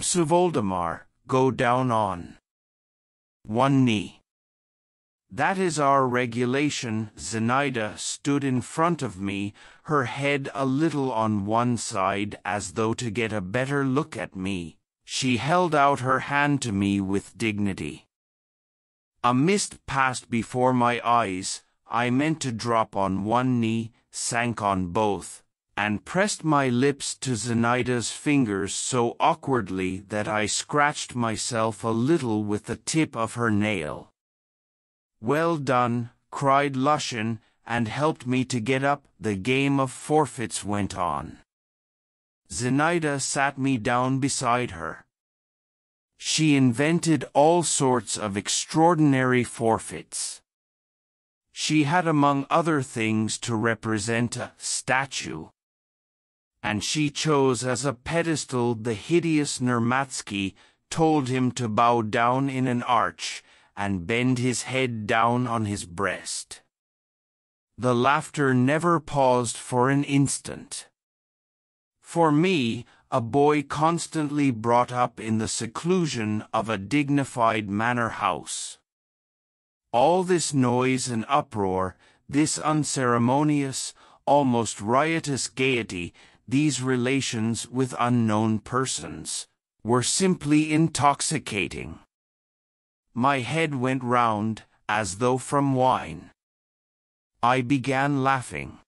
M'sieu Voldemar, go down on one knee. That is our regulation. Zinaida stood in front of me, her head a little on one side as though to get a better look at me. She held out her hand to me with dignity. A mist passed before my eyes. I meant to drop on one knee, sank on both and pressed my lips to Zinaida's fingers so awkwardly that I scratched myself a little with the tip of her nail. Well done, cried Lushin, and helped me to get up. The game of forfeits went on. Zinaida sat me down beside her. She invented all sorts of extraordinary forfeits. She had among other things to represent a statue and she chose as a pedestal the hideous Nirmatsky, told him to bow down in an arch and bend his head down on his breast. The laughter never paused for an instant. For me, a boy constantly brought up in the seclusion of a dignified manor house. All this noise and uproar, this unceremonious, almost riotous gaiety these relations with unknown persons were simply intoxicating. My head went round as though from wine. I began laughing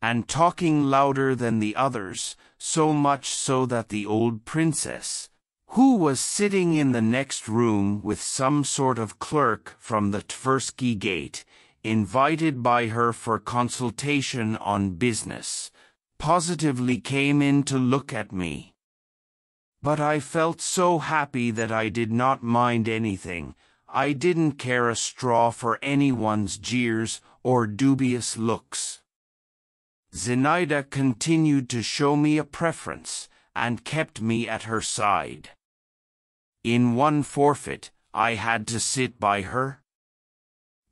and talking louder than the others, so much so that the old princess, who was sitting in the next room with some sort of clerk from the Tversky gate, invited by her for consultation on business, positively came in to look at me. But I felt so happy that I did not mind anything. I didn't care a straw for anyone's jeers or dubious looks. Zinaida continued to show me a preference and kept me at her side. In one forfeit, I had to sit by her,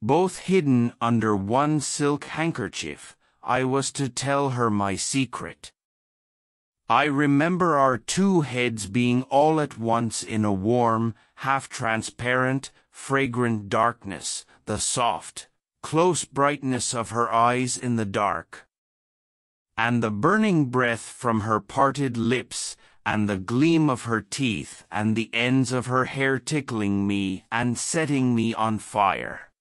both hidden under one silk handkerchief, I was to tell her my secret. I remember our two heads being all at once in a warm, half-transparent, fragrant darkness, the soft, close brightness of her eyes in the dark, and the burning breath from her parted lips, and the gleam of her teeth, and the ends of her hair tickling me and setting me on fire.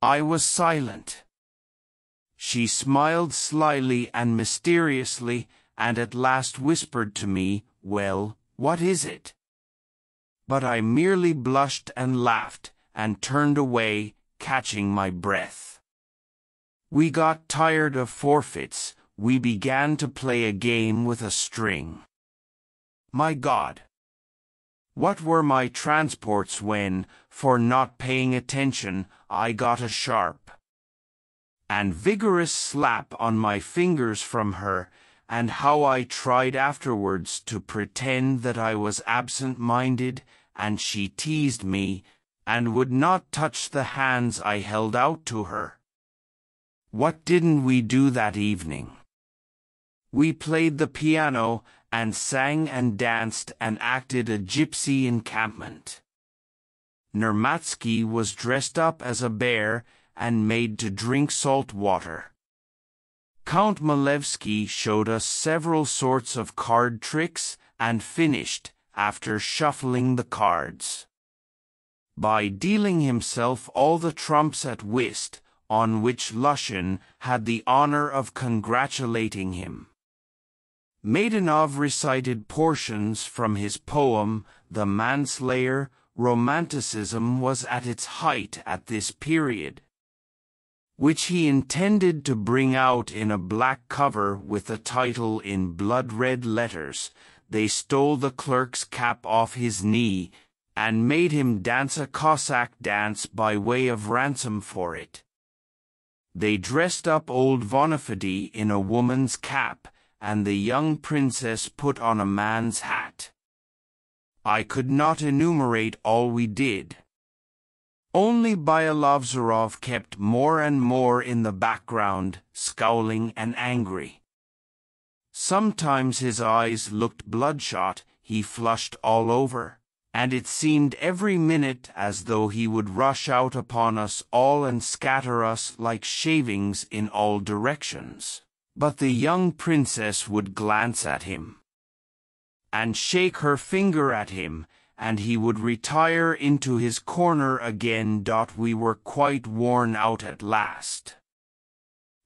I was silent. She smiled slyly and mysteriously, and at last whispered to me, Well, what is it? But I merely blushed and laughed, and turned away, catching my breath. We got tired of forfeits, we began to play a game with a string. My God! What were my transports when, for not paying attention, I got a sharp, and vigorous slap on my fingers from her, and how I tried afterwards to pretend that I was absent-minded, and she teased me, and would not touch the hands I held out to her. What didn't we do that evening? We played the piano, and sang and danced and acted a gypsy encampment. Nirmatsky was dressed up as a bear, and made to drink salt water. Count Malevsky showed us several sorts of card tricks and finished, after shuffling the cards, by dealing himself all the trumps at whist, on which Lushin had the honor of congratulating him. Maidanov recited portions from his poem, The Manslayer. Romanticism was at its height at this period, which he intended to bring out in a black cover with a title in blood red letters. They stole the clerk's cap off his knee and made him dance a Cossack dance by way of ransom for it. They dressed up old Vonifaty in a woman's cap, and the young princess put on a man's hat. I could not enumerate all we did. Only Byelovzorov kept more and more in the background, scowling and angry. Sometimes his eyes looked bloodshot, he flushed all over, and it seemed every minute as though he would rush out upon us all and scatter us like shavings in all directions. But the young princess would glance at him and shake her finger at him, and he would retire into his corner again. We were quite worn out at last.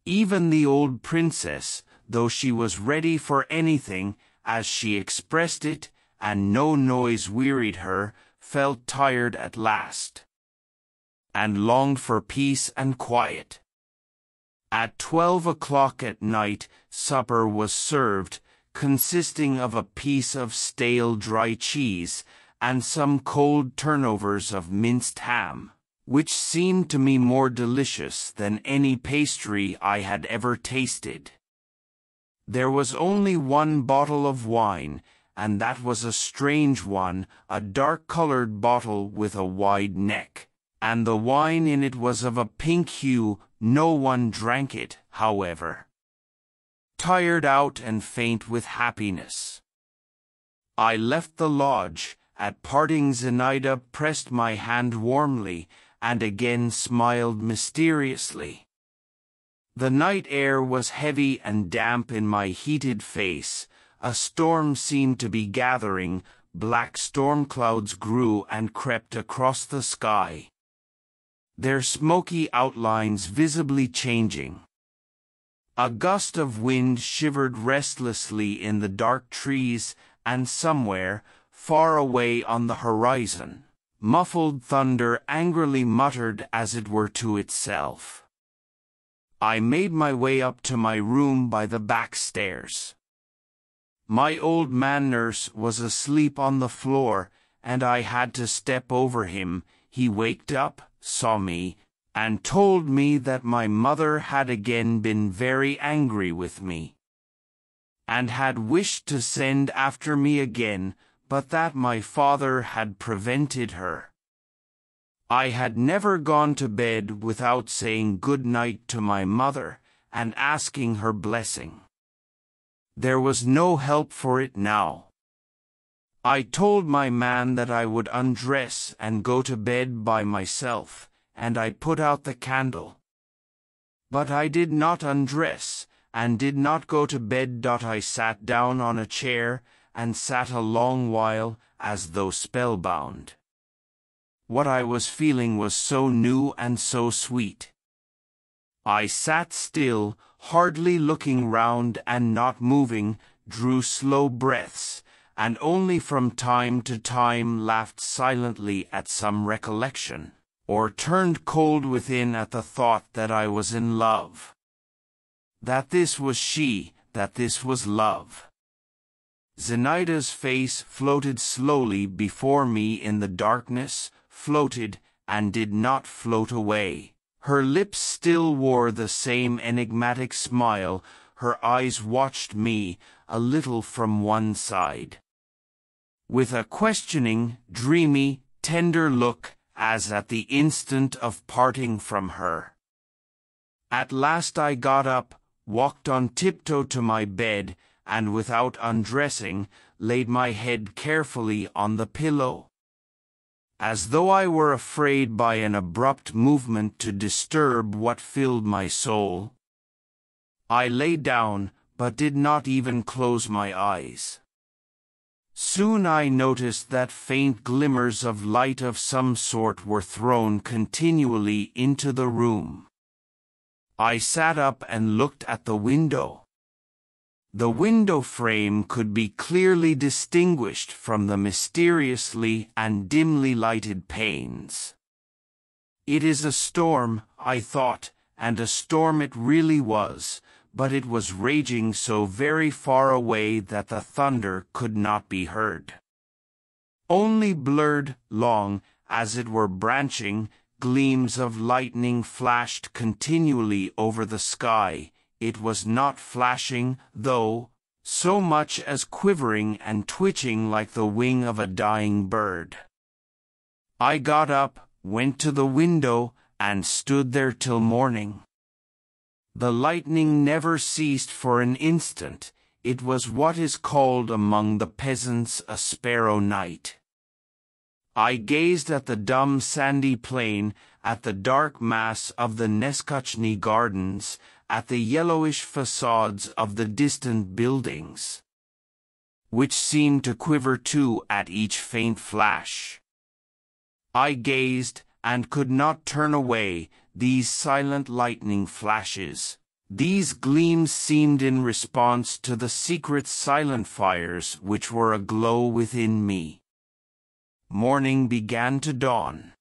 Even the old princess, though she was ready for anything, as she expressed it, and no noise wearied her, felt tired at last, and longed for peace and quiet. At twelve o'clock at night, supper was served, consisting of a piece of stale dry cheese and some cold turnovers of minced ham, which seemed to me more delicious than any pastry I had ever tasted. There was only one bottle of wine, and that was a strange one, a dark-colored bottle with a wide neck, and the wine in it was of a pink hue. No one drank it, however tired out and faint with happiness. I left the lodge. At parting Zinaida pressed my hand warmly and again smiled mysteriously. The night air was heavy and damp in my heated face. A storm seemed to be gathering. Black storm clouds grew and crept across the sky, their smoky outlines visibly changing. A gust of wind shivered restlessly in the dark trees, and somewhere, far away on the horizon, muffled thunder angrily muttered as it were to itself. I made my way up to my room by the back stairs. My old man nurse was asleep on the floor, and I had to step over him. He waked up, saw me, and told me that my mother had again been very angry with me, and had wished to send after me again, but that my father had prevented her. I had never gone to bed without saying good night to my mother and asking her blessing. There was no help for it now. I told my man that I would undress and go to bed by myself and I put out the candle. But I did not undress, and did not go to bed. I sat down on a chair, and sat a long while, as though spellbound. What I was feeling was so new and so sweet. I sat still, hardly looking round and not moving, drew slow breaths, and only from time to time laughed silently at some recollection or turned cold within at the thought that I was in love. That this was she, that this was love. Zinaida's face floated slowly before me in the darkness, floated, and did not float away. Her lips still wore the same enigmatic smile, her eyes watched me, a little from one side. With a questioning, dreamy, tender look, as at the instant of parting from her. At last I got up, walked on tiptoe to my bed, and without undressing, laid my head carefully on the pillow. As though I were afraid by an abrupt movement to disturb what filled my soul. I lay down, but did not even close my eyes. Soon I noticed that faint glimmers of light of some sort were thrown continually into the room. I sat up and looked at the window. The window frame could be clearly distinguished from the mysteriously and dimly lighted panes. It is a storm, I thought, and a storm it really was, but it was raging so very far away that the thunder could not be heard. Only blurred, long, as it were branching, gleams of lightning flashed continually over the sky. It was not flashing, though, so much as quivering and twitching like the wing of a dying bird. I got up, went to the window, and stood there till morning. The lightning never ceased for an instant. It was what is called among the peasants a sparrow night. I gazed at the dumb sandy plain, at the dark mass of the Neskutchny gardens, at the yellowish facades of the distant buildings, which seemed to quiver too at each faint flash. I gazed, and could not turn away, these silent lightning flashes. These gleams seemed in response to the secret silent fires which were aglow within me morning began to dawn.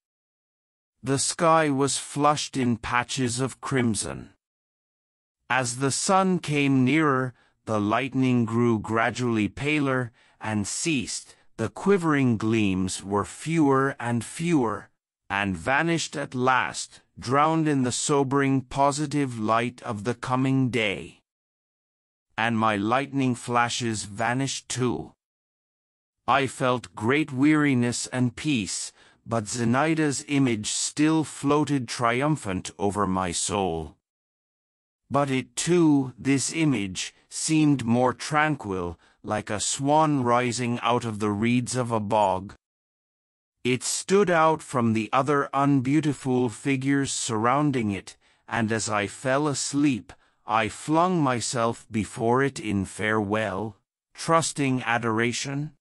The sky was flushed in patches of crimson. As the sun came nearer, the lightning grew gradually paler and ceased. The quivering gleams were fewer and fewer, and vanished at last, drowned in the sobering positive light of the coming day. And my lightning flashes vanished too. I felt great weariness and peace, but Zinaida's image still floated triumphant over my soul. But it too, this image, seemed more tranquil, like a swan rising out of the reeds of a bog. It stood out from the other unbeautiful figures surrounding it, and as I fell asleep, I flung myself before it in farewell, trusting adoration.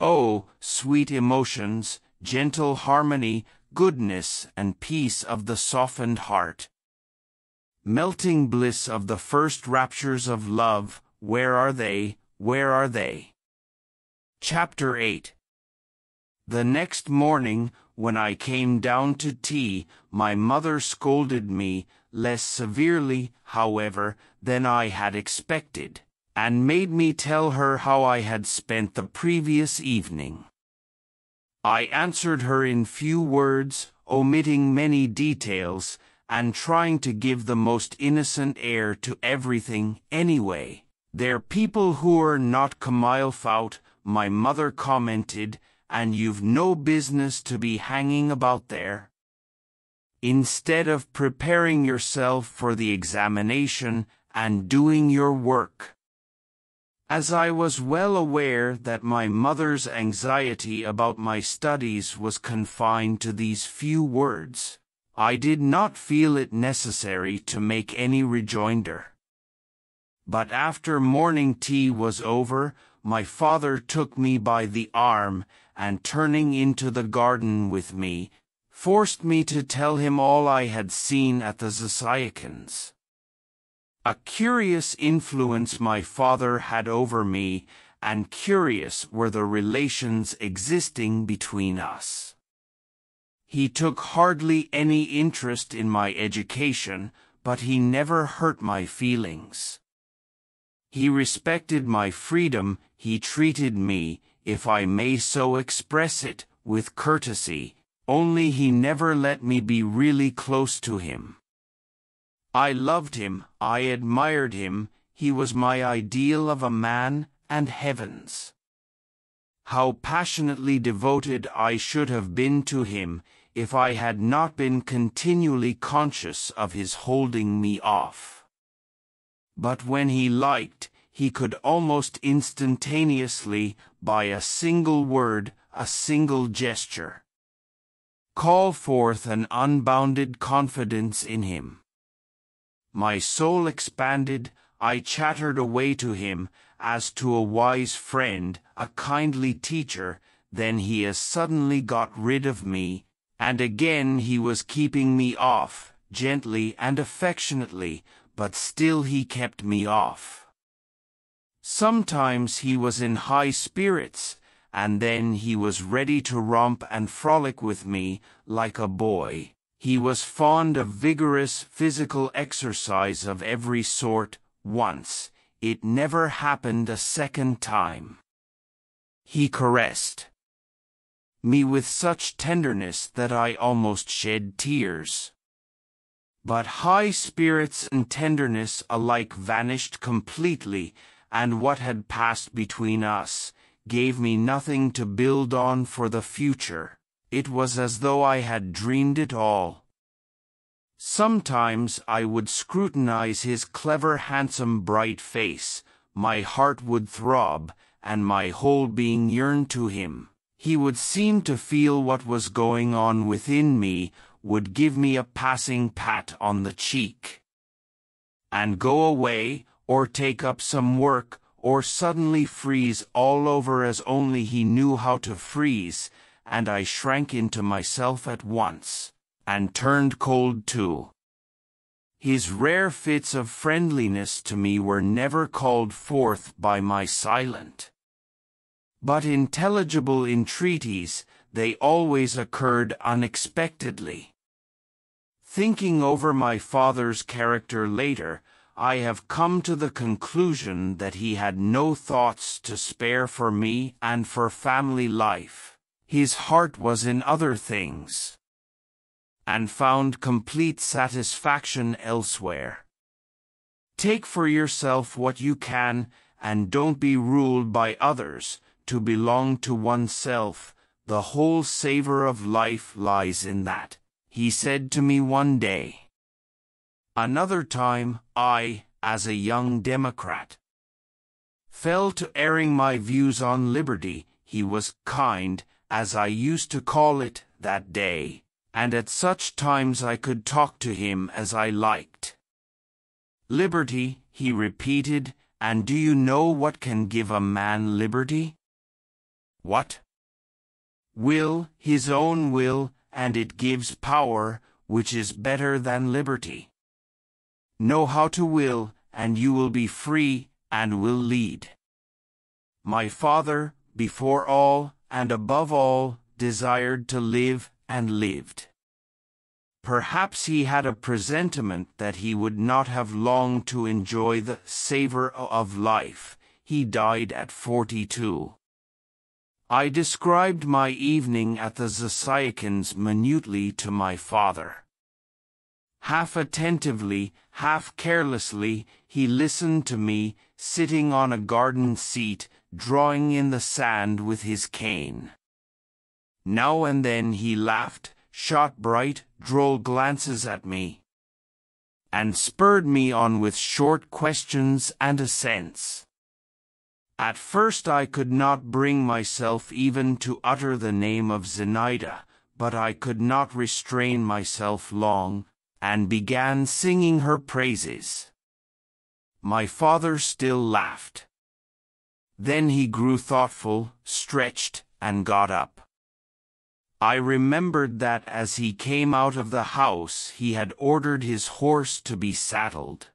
Oh, sweet emotions, gentle harmony, goodness and peace of the softened heart. Melting bliss of the first raptures of love, where are they, where are they? Chapter 8 The next morning, when I came down to tea, my mother scolded me, less severely, however, than I had expected and made me tell her how I had spent the previous evening. I answered her in few words, omitting many details, and trying to give the most innocent air to everything anyway. They're people who are not Fout, my mother commented, and you've no business to be hanging about there. Instead of preparing yourself for the examination and doing your work. As I was well aware that my mother's anxiety about my studies was confined to these few words, I did not feel it necessary to make any rejoinder. But after morning tea was over, my father took me by the arm, and turning into the garden with me, forced me to tell him all I had seen at the Zasyekins. A curious influence my father had over me, and curious were the relations existing between us. He took hardly any interest in my education, but he never hurt my feelings. He respected my freedom, he treated me, if I may so express it, with courtesy, only he never let me be really close to him. I loved him, I admired him, he was my ideal of a man, and heavens. How passionately devoted I should have been to him if I had not been continually conscious of his holding me off. But when he liked, he could almost instantaneously, by a single word, a single gesture, call forth an unbounded confidence in him. My soul expanded, I chattered away to him, as to a wise friend, a kindly teacher, then he as suddenly got rid of me, and again he was keeping me off, gently and affectionately, but still he kept me off. Sometimes he was in high spirits, and then he was ready to romp and frolic with me like a boy. He was fond of vigorous physical exercise of every sort once. It never happened a second time. He caressed me with such tenderness that I almost shed tears. But high spirits and tenderness alike vanished completely, and what had passed between us gave me nothing to build on for the future. It was as though I had dreamed it all. Sometimes I would scrutinize his clever, handsome, bright face. My heart would throb, and my whole being yearn to him. He would seem to feel what was going on within me, would give me a passing pat on the cheek, and go away, or take up some work, or suddenly freeze all over as only he knew how to freeze, and I shrank into myself at once, and turned cold too. His rare fits of friendliness to me were never called forth by my silent but intelligible entreaties, they always occurred unexpectedly. Thinking over my father's character later, I have come to the conclusion that he had no thoughts to spare for me and for family life. His heart was in other things, and found complete satisfaction elsewhere. Take for yourself what you can, and don't be ruled by others, to belong to oneself, the whole savor of life lies in that, he said to me one day. Another time, I, as a young Democrat, fell to airing my views on liberty. He was kind, as I used to call it, that day, and at such times I could talk to him as I liked. Liberty, he repeated, and do you know what can give a man liberty? What? Will, his own will, and it gives power, which is better than liberty. Know how to will, and you will be free, and will lead. My father, before all, and above all, desired to live, and lived. Perhaps he had a presentiment that he would not have long to enjoy the savor of life. He died at forty-two. I described my evening at the Zasyekins minutely to my father. Half attentively, half carelessly, he listened to me, sitting on a garden seat, drawing in the sand with his cane. Now and then he laughed, shot bright, droll glances at me, and spurred me on with short questions and assents. At first I could not bring myself even to utter the name of Zinaida, but I could not restrain myself long, and began singing her praises. My father still laughed. Then he grew thoughtful, stretched, and got up. I remembered that as he came out of the house he had ordered his horse to be saddled.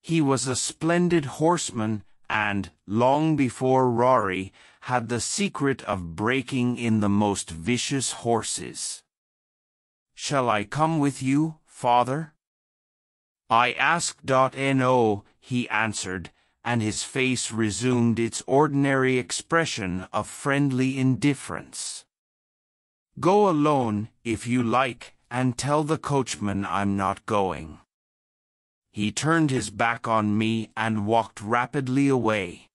He was a splendid horseman and, long before Rarey, had the secret of breaking in the most vicious horses. Shall I come with you, father? I asked. No, he answered, and his face resumed its ordinary expression of friendly indifference. Go alone, if you like, and tell the coachman I'm not going. He turned his back on me and walked rapidly away.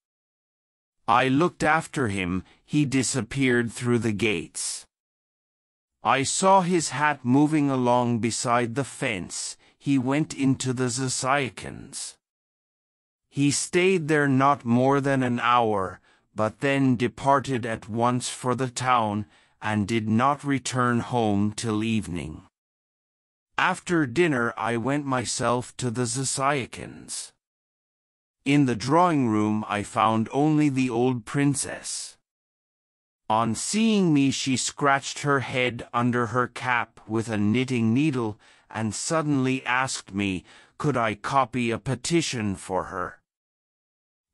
I looked after him, he disappeared through the gates. I saw his hat moving along beside the fence, he went into the Zasyekins. He stayed there not more than an hour, but then departed at once for the town, and did not return home till evening. After dinner I went myself to the Zasyekins. In the drawing room I found only the old princess. On seeing me she scratched her head under her cap with a knitting needle and suddenly asked me could I copy a petition for her.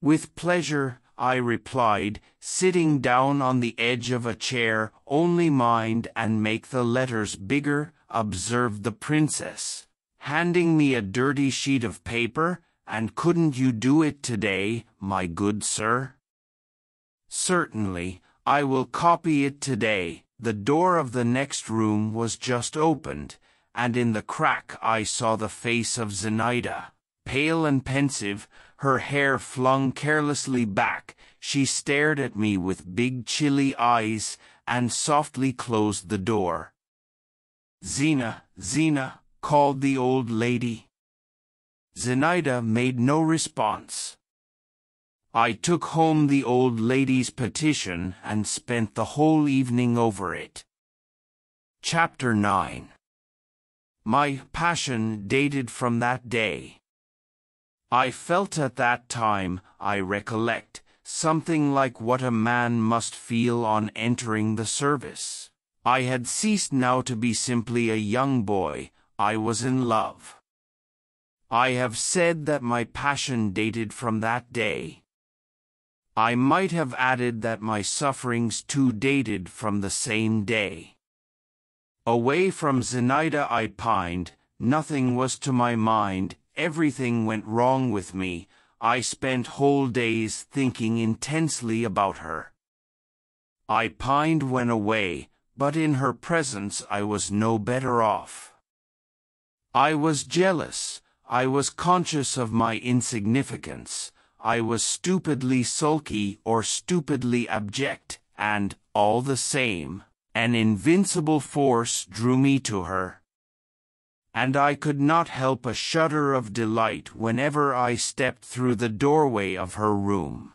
With pleasure, I replied, sitting down on the edge of a chair, only mind and make the letters bigger, observed the princess, handing me a dirty sheet of paper, and couldn't you do it today, my good sir? Certainly, I will copy it today. The door of the next room was just opened, and in the crack I saw the face of Zinaida. Pale and pensive, her hair flung carelessly back, she stared at me with big chilly eyes and softly closed the door. Zina, Zina, called the old lady. Zinaida made no response. I took home the old lady's petition and spent the whole evening over it. Chapter 9 My passion dated from that day. I felt at that time, I recollect, something like what a man must feel on entering the service. I had ceased now to be simply a young boy, I was in love. I have said that my passion dated from that day. I might have added that my sufferings too dated from the same day. Away from Zinaida I pined, nothing was to my mind, everything went wrong with me, I spent whole days thinking intensely about her. I pined when away, but in her presence I was no better off. I was jealous, I was conscious of my insignificance, I was stupidly sulky or stupidly abject, and, all the same, an invincible force drew me to her. And I could not help a shudder of delight whenever I stepped through the doorway of her room.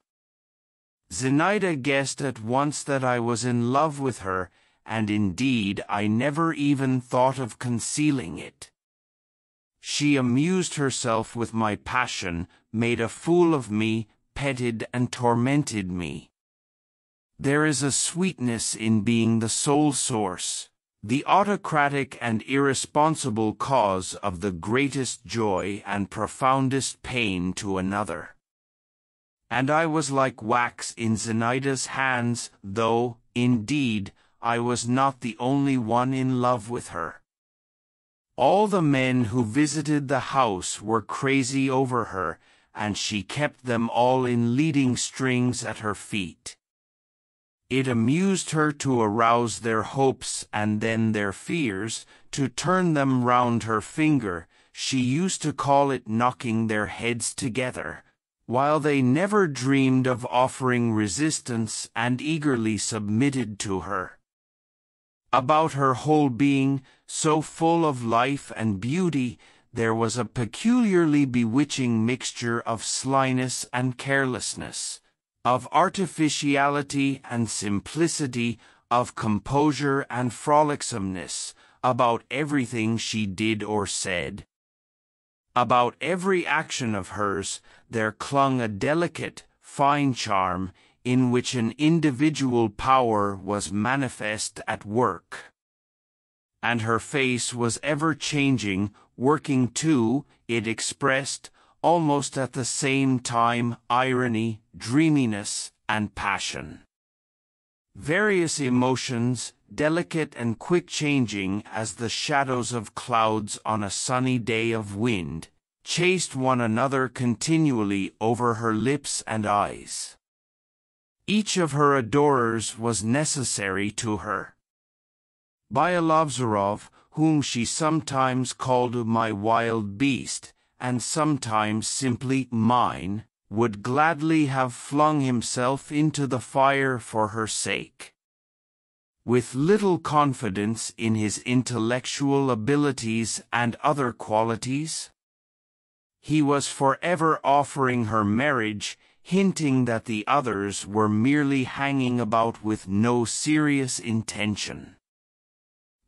Zinaida guessed at once that I was in love with her, and indeed I never even thought of concealing it. She amused herself with my passion, made a fool of me, petted and tormented me. There is a sweetness in being the sole source, the autocratic and irresponsible cause of the greatest joy and profoundest pain to another. And I was like wax in Zinaida's hands, though, indeed, I was not the only one in love with her. All the men who visited the house were crazy over her, and she kept them all in leading strings at her feet. It amused her to arouse their hopes and then their fears, to turn them round her finger, she used to call it knocking their heads together, while they never dreamed of offering resistance and eagerly submitted to her. About her whole being, so full of life and beauty, there was a peculiarly bewitching mixture of slyness and carelessness, of artificiality and simplicity, of composure and frolicsomeness, about everything she did or said. About every action of hers there clung a delicate, fine charm, in which an individual power was manifest at work. And her face was ever changing, working too, it expressed, almost at the same time, irony, dreaminess, and passion. Various emotions, delicate and quick changing as the shadows of clouds on a sunny day of wind, chased one another continually over her lips and eyes. Each of her adorers was necessary to her. Byelovzorov, whom she sometimes called my wild beast, and sometimes simply mine, would gladly have flung himself into the fire for her sake. With little confidence in his intellectual abilities and other qualities, he was forever offering her marriage hinting that the others were merely hanging about with no serious intention.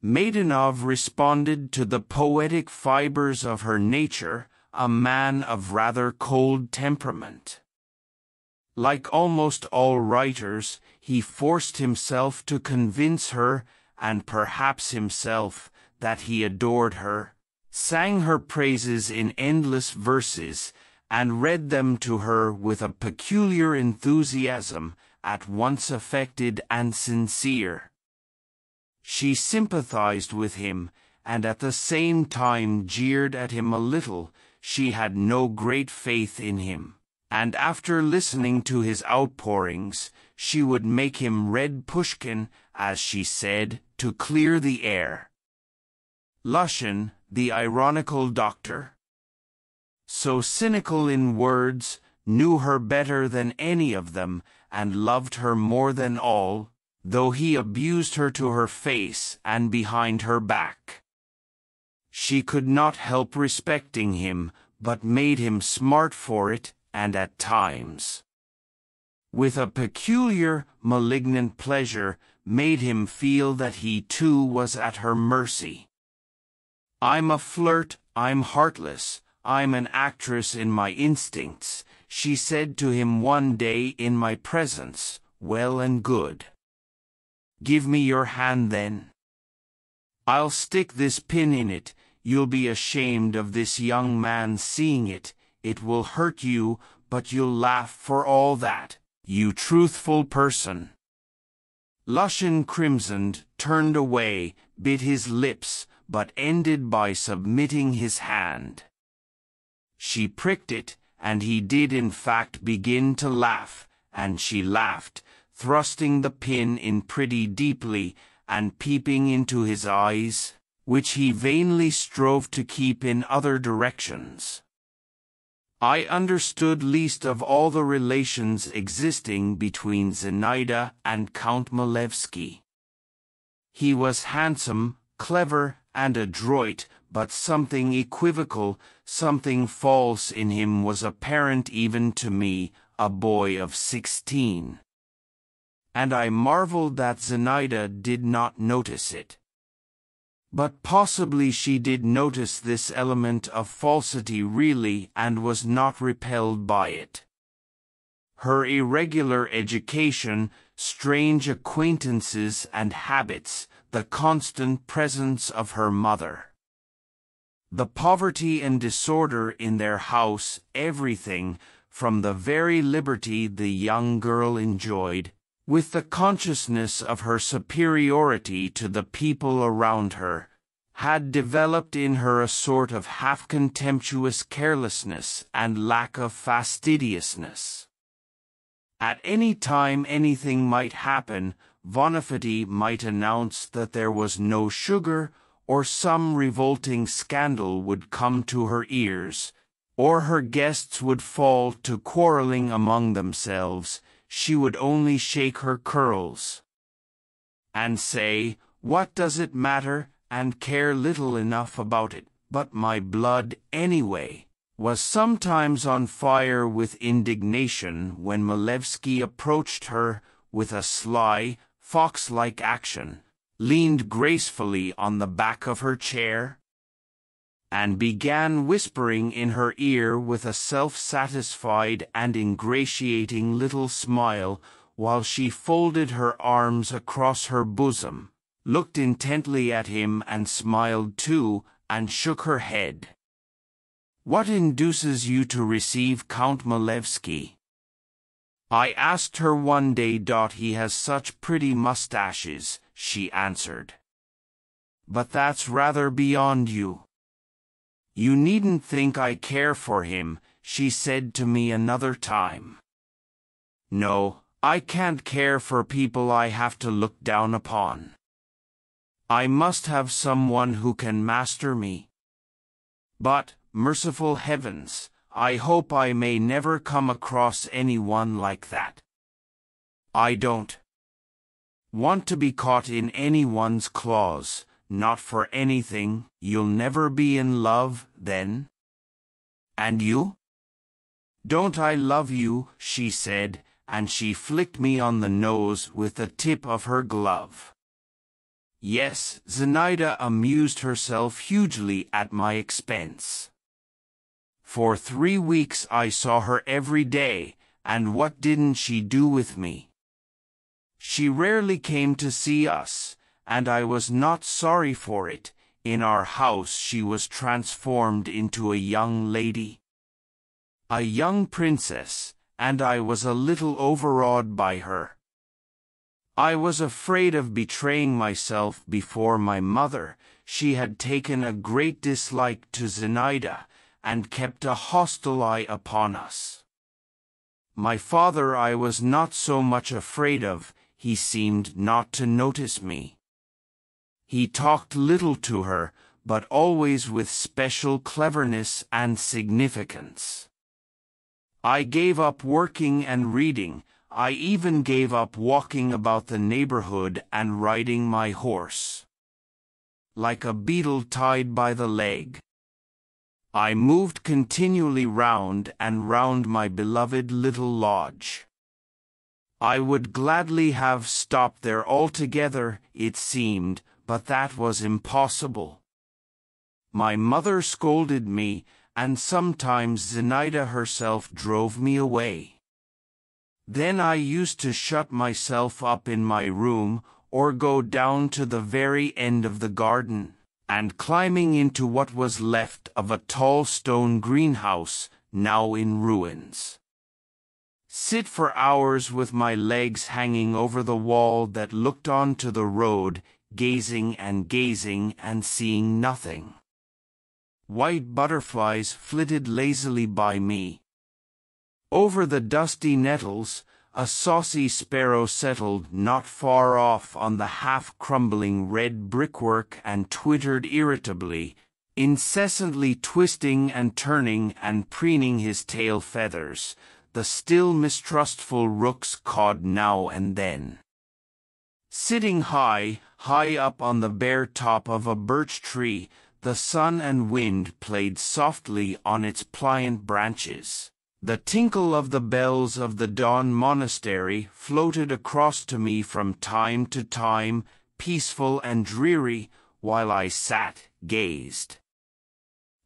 Maidanov responded to the poetic fibers of her nature, a man of rather cold temperament. Like almost all writers, he forced himself to convince her, and perhaps himself, that he adored her, sang her praises in endless verses, and read them to her with a peculiar enthusiasm, at once affected and sincere. She sympathized with him, and at the same time jeered at him a little, she had no great faith in him, and after listening to his outpourings, she would make him read Pushkin, as she said, to clear the air. Lushin, the ironical doctor, so cynical in words, knew her better than any of them, and loved her more than all, though he abused her to her face and behind her back. She could not help respecting him, but made him smart for it, and at times, with a peculiar, malignant pleasure, made him feel that he too was at her mercy. I'm a flirt, I'm heartless, I'm an actress in my instincts, she said to him one day in my presence, well and good. Give me your hand then. I'll stick this pin in it, you'll be ashamed of this young man seeing it, it will hurt you, but you'll laugh for all that, you truthful person. Lushin crimsoned, turned away, bit his lips, but ended by submitting his hand. She pricked it, and he did in fact begin to laugh, and she laughed, thrusting the pin in pretty deeply, and peeping into his eyes, which he vainly strove to keep in other directions. I understood least of all the relations existing between Zinaida and Count Malevsky. He was handsome, clever, and adroit, but something equivocal, something false in him was apparent even to me, a boy of sixteen. And I marveled that Zinaida did not notice it. But possibly she did notice this element of falsity really and was not repelled by it. Her irregular education, strange acquaintances and habits, the constant presence of her mother. The poverty and disorder in their house, everything, from the very liberty the young girl enjoyed, with the consciousness of her superiority to the people around her, had developed in her a sort of half-contemptuous carelessness and lack of fastidiousness. At any time anything might happen, Vonifaty might announce that there was no sugar or some revolting scandal would come to her ears, or her guests would fall to quarreling among themselves, she would only shake her curls and say, What does it matter, and care little enough about it, but my blood anyway, was sometimes on fire with indignation when Malevsky approached her with a sly, fox-like action leaned gracefully on the back of her chair, and began whispering in her ear with a self-satisfied and ingratiating little smile while she folded her arms across her bosom, looked intently at him and smiled too, and shook her head. What induces you to receive Count Malevsky? I asked her one day. He has such pretty mustaches, she answered. But that's rather beyond you. You needn't think I care for him, she said to me another time. No, I can't care for people I have to look down upon. I must have someone who can master me. But, merciful heavens, I hope I may never come across anyone like that. I don't want to be caught in anyone's claws, not for anything, you'll never be in love, then? And you? Don't I love you, she said, and she flicked me on the nose with the tip of her glove. Yes, Zinaida amused herself hugely at my expense. For three weeks I saw her every day, and what didn't she do with me? She rarely came to see us, and I was not sorry for it. In our house she was transformed into a young lady. a young princess, and I was a little overawed by her. I was afraid of betraying myself before my mother. She had taken a great dislike to Zinaida, and kept a hostile eye upon us. My father I was not so much afraid of, he seemed not to notice me. He talked little to her, but always with special cleverness and significance. I gave up working and reading, I even gave up walking about the neighborhood and riding my horse. Like a beetle tied by the leg. I moved continually round and round my beloved little lodge. I would gladly have stopped there altogether, it seemed, but that was impossible. My mother scolded me, and sometimes Zinaida herself drove me away. Then I used to shut myself up in my room, or go down to the very end of the garden, and climbing into what was left of a tall stone greenhouse, now in ruins. Sit for hours with my legs hanging over the wall that looked on to the road, gazing and gazing and seeing nothing. White butterflies flitted lazily by me, over the dusty nettles, a saucy sparrow settled not far off on the half-crumbling red brickwork and twittered irritably, incessantly twisting and turning and preening his tail feathers. The still mistrustful rooks cawed now and then. Sitting high, high up on the bare top of a birch tree, the sun and wind played softly on its pliant branches. The tinkle of the bells of the Don monastery floated across to me from time to time, peaceful and dreary, while I sat, gazed,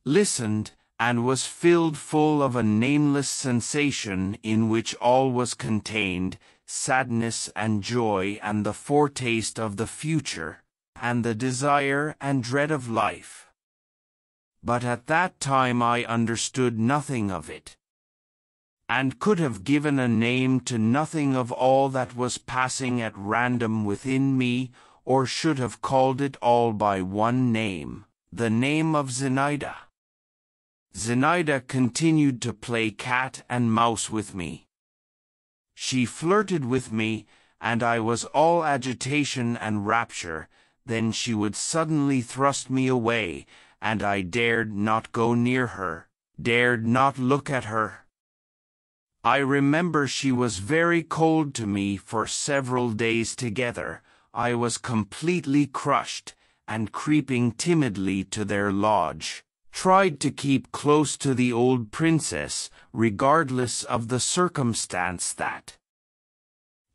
listened, and was filled full of a nameless sensation in which all was contained, sadness and joy and the foretaste of the future, and the desire and dread of life. But at that time I understood nothing of it and could have given a name to nothing of all that was passing at random within me, or should have called it all by one name, the name of Zinaida. Zinaida continued to play cat and mouse with me. She flirted with me, and I was all agitation and rapture, then she would suddenly thrust me away, and I dared not go near her, dared not look at her. I remember she was very cold to me for several days together. I was completely crushed, and creeping timidly to their lodge, tried to keep close to the old princess, regardless of the circumstance that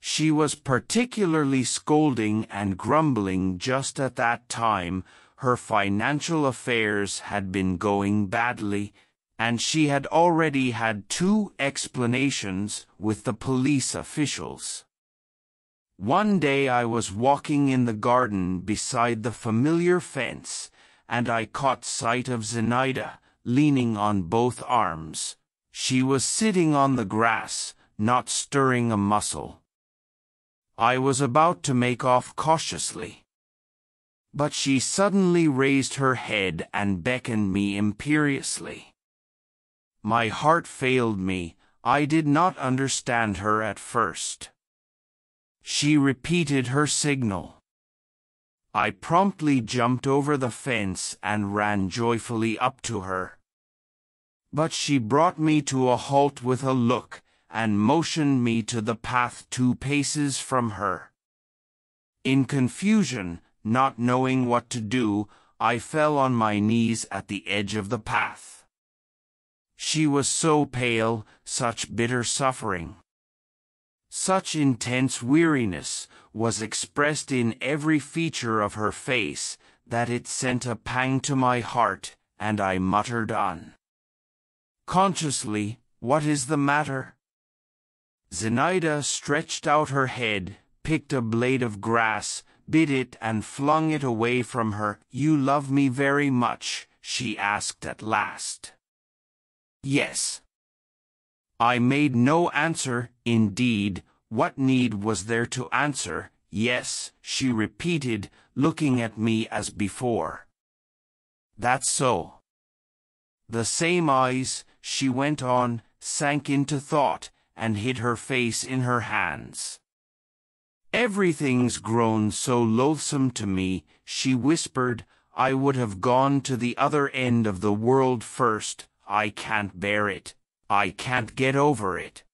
she was particularly scolding and grumbling just at that time. Her financial affairs had been going badly, and she had already had two explanations with the police officials. One day I was walking in the garden beside the familiar fence, and I caught sight of Zinaida, leaning on both arms. She was sitting on the grass, not stirring a muscle. I was about to make off cautiously. But she suddenly raised her head and beckoned me imperiously. My heart failed me. I did not understand her at first. She repeated her signal. I promptly jumped over the fence and ran joyfully up to her. But she brought me to a halt with a look and motioned me to the path two paces from her. In confusion, not knowing what to do, I fell on my knees at the edge of the path. She was so pale, such bitter suffering. Such intense weariness was expressed in every feature of her face that it sent a pang to my heart, and I muttered on. Consciously, what is the matter? Zinaida stretched out her head, picked a blade of grass, bit it and flung it away from her. You love me very much, she asked at last. Yes. I made no answer, indeed, what need was there to answer? Yes, she repeated, looking at me as before. That's so. The same eyes, she went on, sank into thought and hid her face in her hands. Everything's grown so loathsome to me, she whispered, I would have gone to the other end of the world first. I can't bear it. I can't get over it.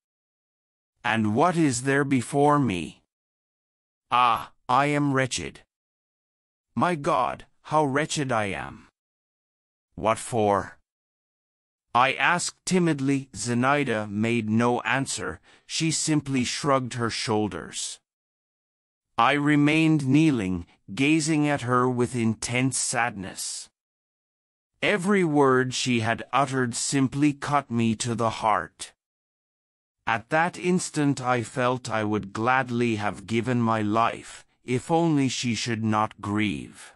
And what is there before me? Ah, I am wretched. My God, how wretched I am. What for? I asked timidly. Zinaida made no answer. She simply shrugged her shoulders. I remained kneeling, gazing at her with intense sadness. Every word she had uttered simply cut me to the heart. At that instant I felt I would gladly have given my life, if only she should not grieve.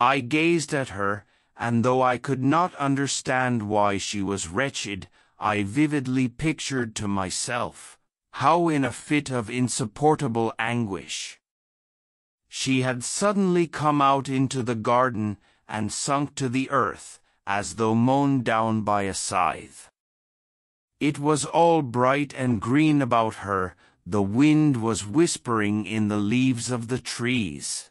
I gazed at her, and though I could not understand why she was wretched, I vividly pictured to myself how in a fit of insupportable anguish she had suddenly come out into the garden and sunk to the earth, as though mown down by a scythe. It was all bright and green about her, the wind was whispering in the leaves of the trees.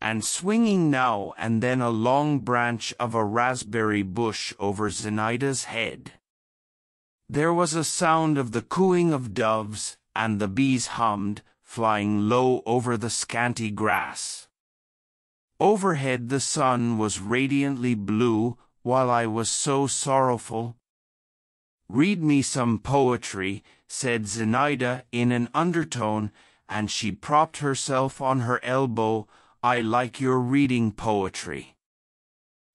And swinging now and then a long branch of a raspberry bush over Zinaida's head. There was a sound of the cooing of doves, and the bees hummed, flying low over the scanty grass. Overhead the sun was radiantly blue, while I was so sorrowful, Read me some poetry, said Zinaida in an undertone, and she propped herself on her elbow. I like your reading poetry.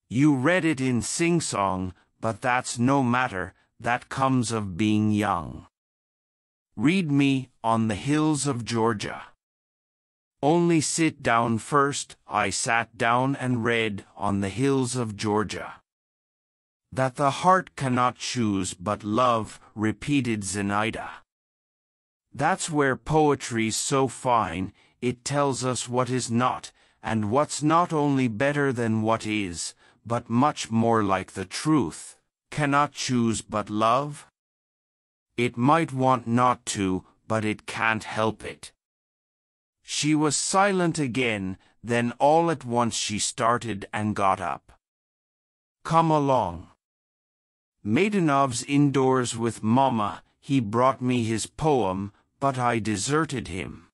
You read it in sing-song, but that's no matter, that comes of being young. Read me On the Hills of Georgia. Only sit down first, I sat down and read On the Hills of Georgia. That the heart cannot choose but love, repeated Zinaida. That's where poetry's so fine, it tells us what is not, and what's not only better than what is, but much more like the truth. Cannot choose but love? It might want not to, but it can't help it. She was silent again, then all at once she started and got up. Come along. Maidanov's indoors with Mamma, he brought me his poem, but I deserted him.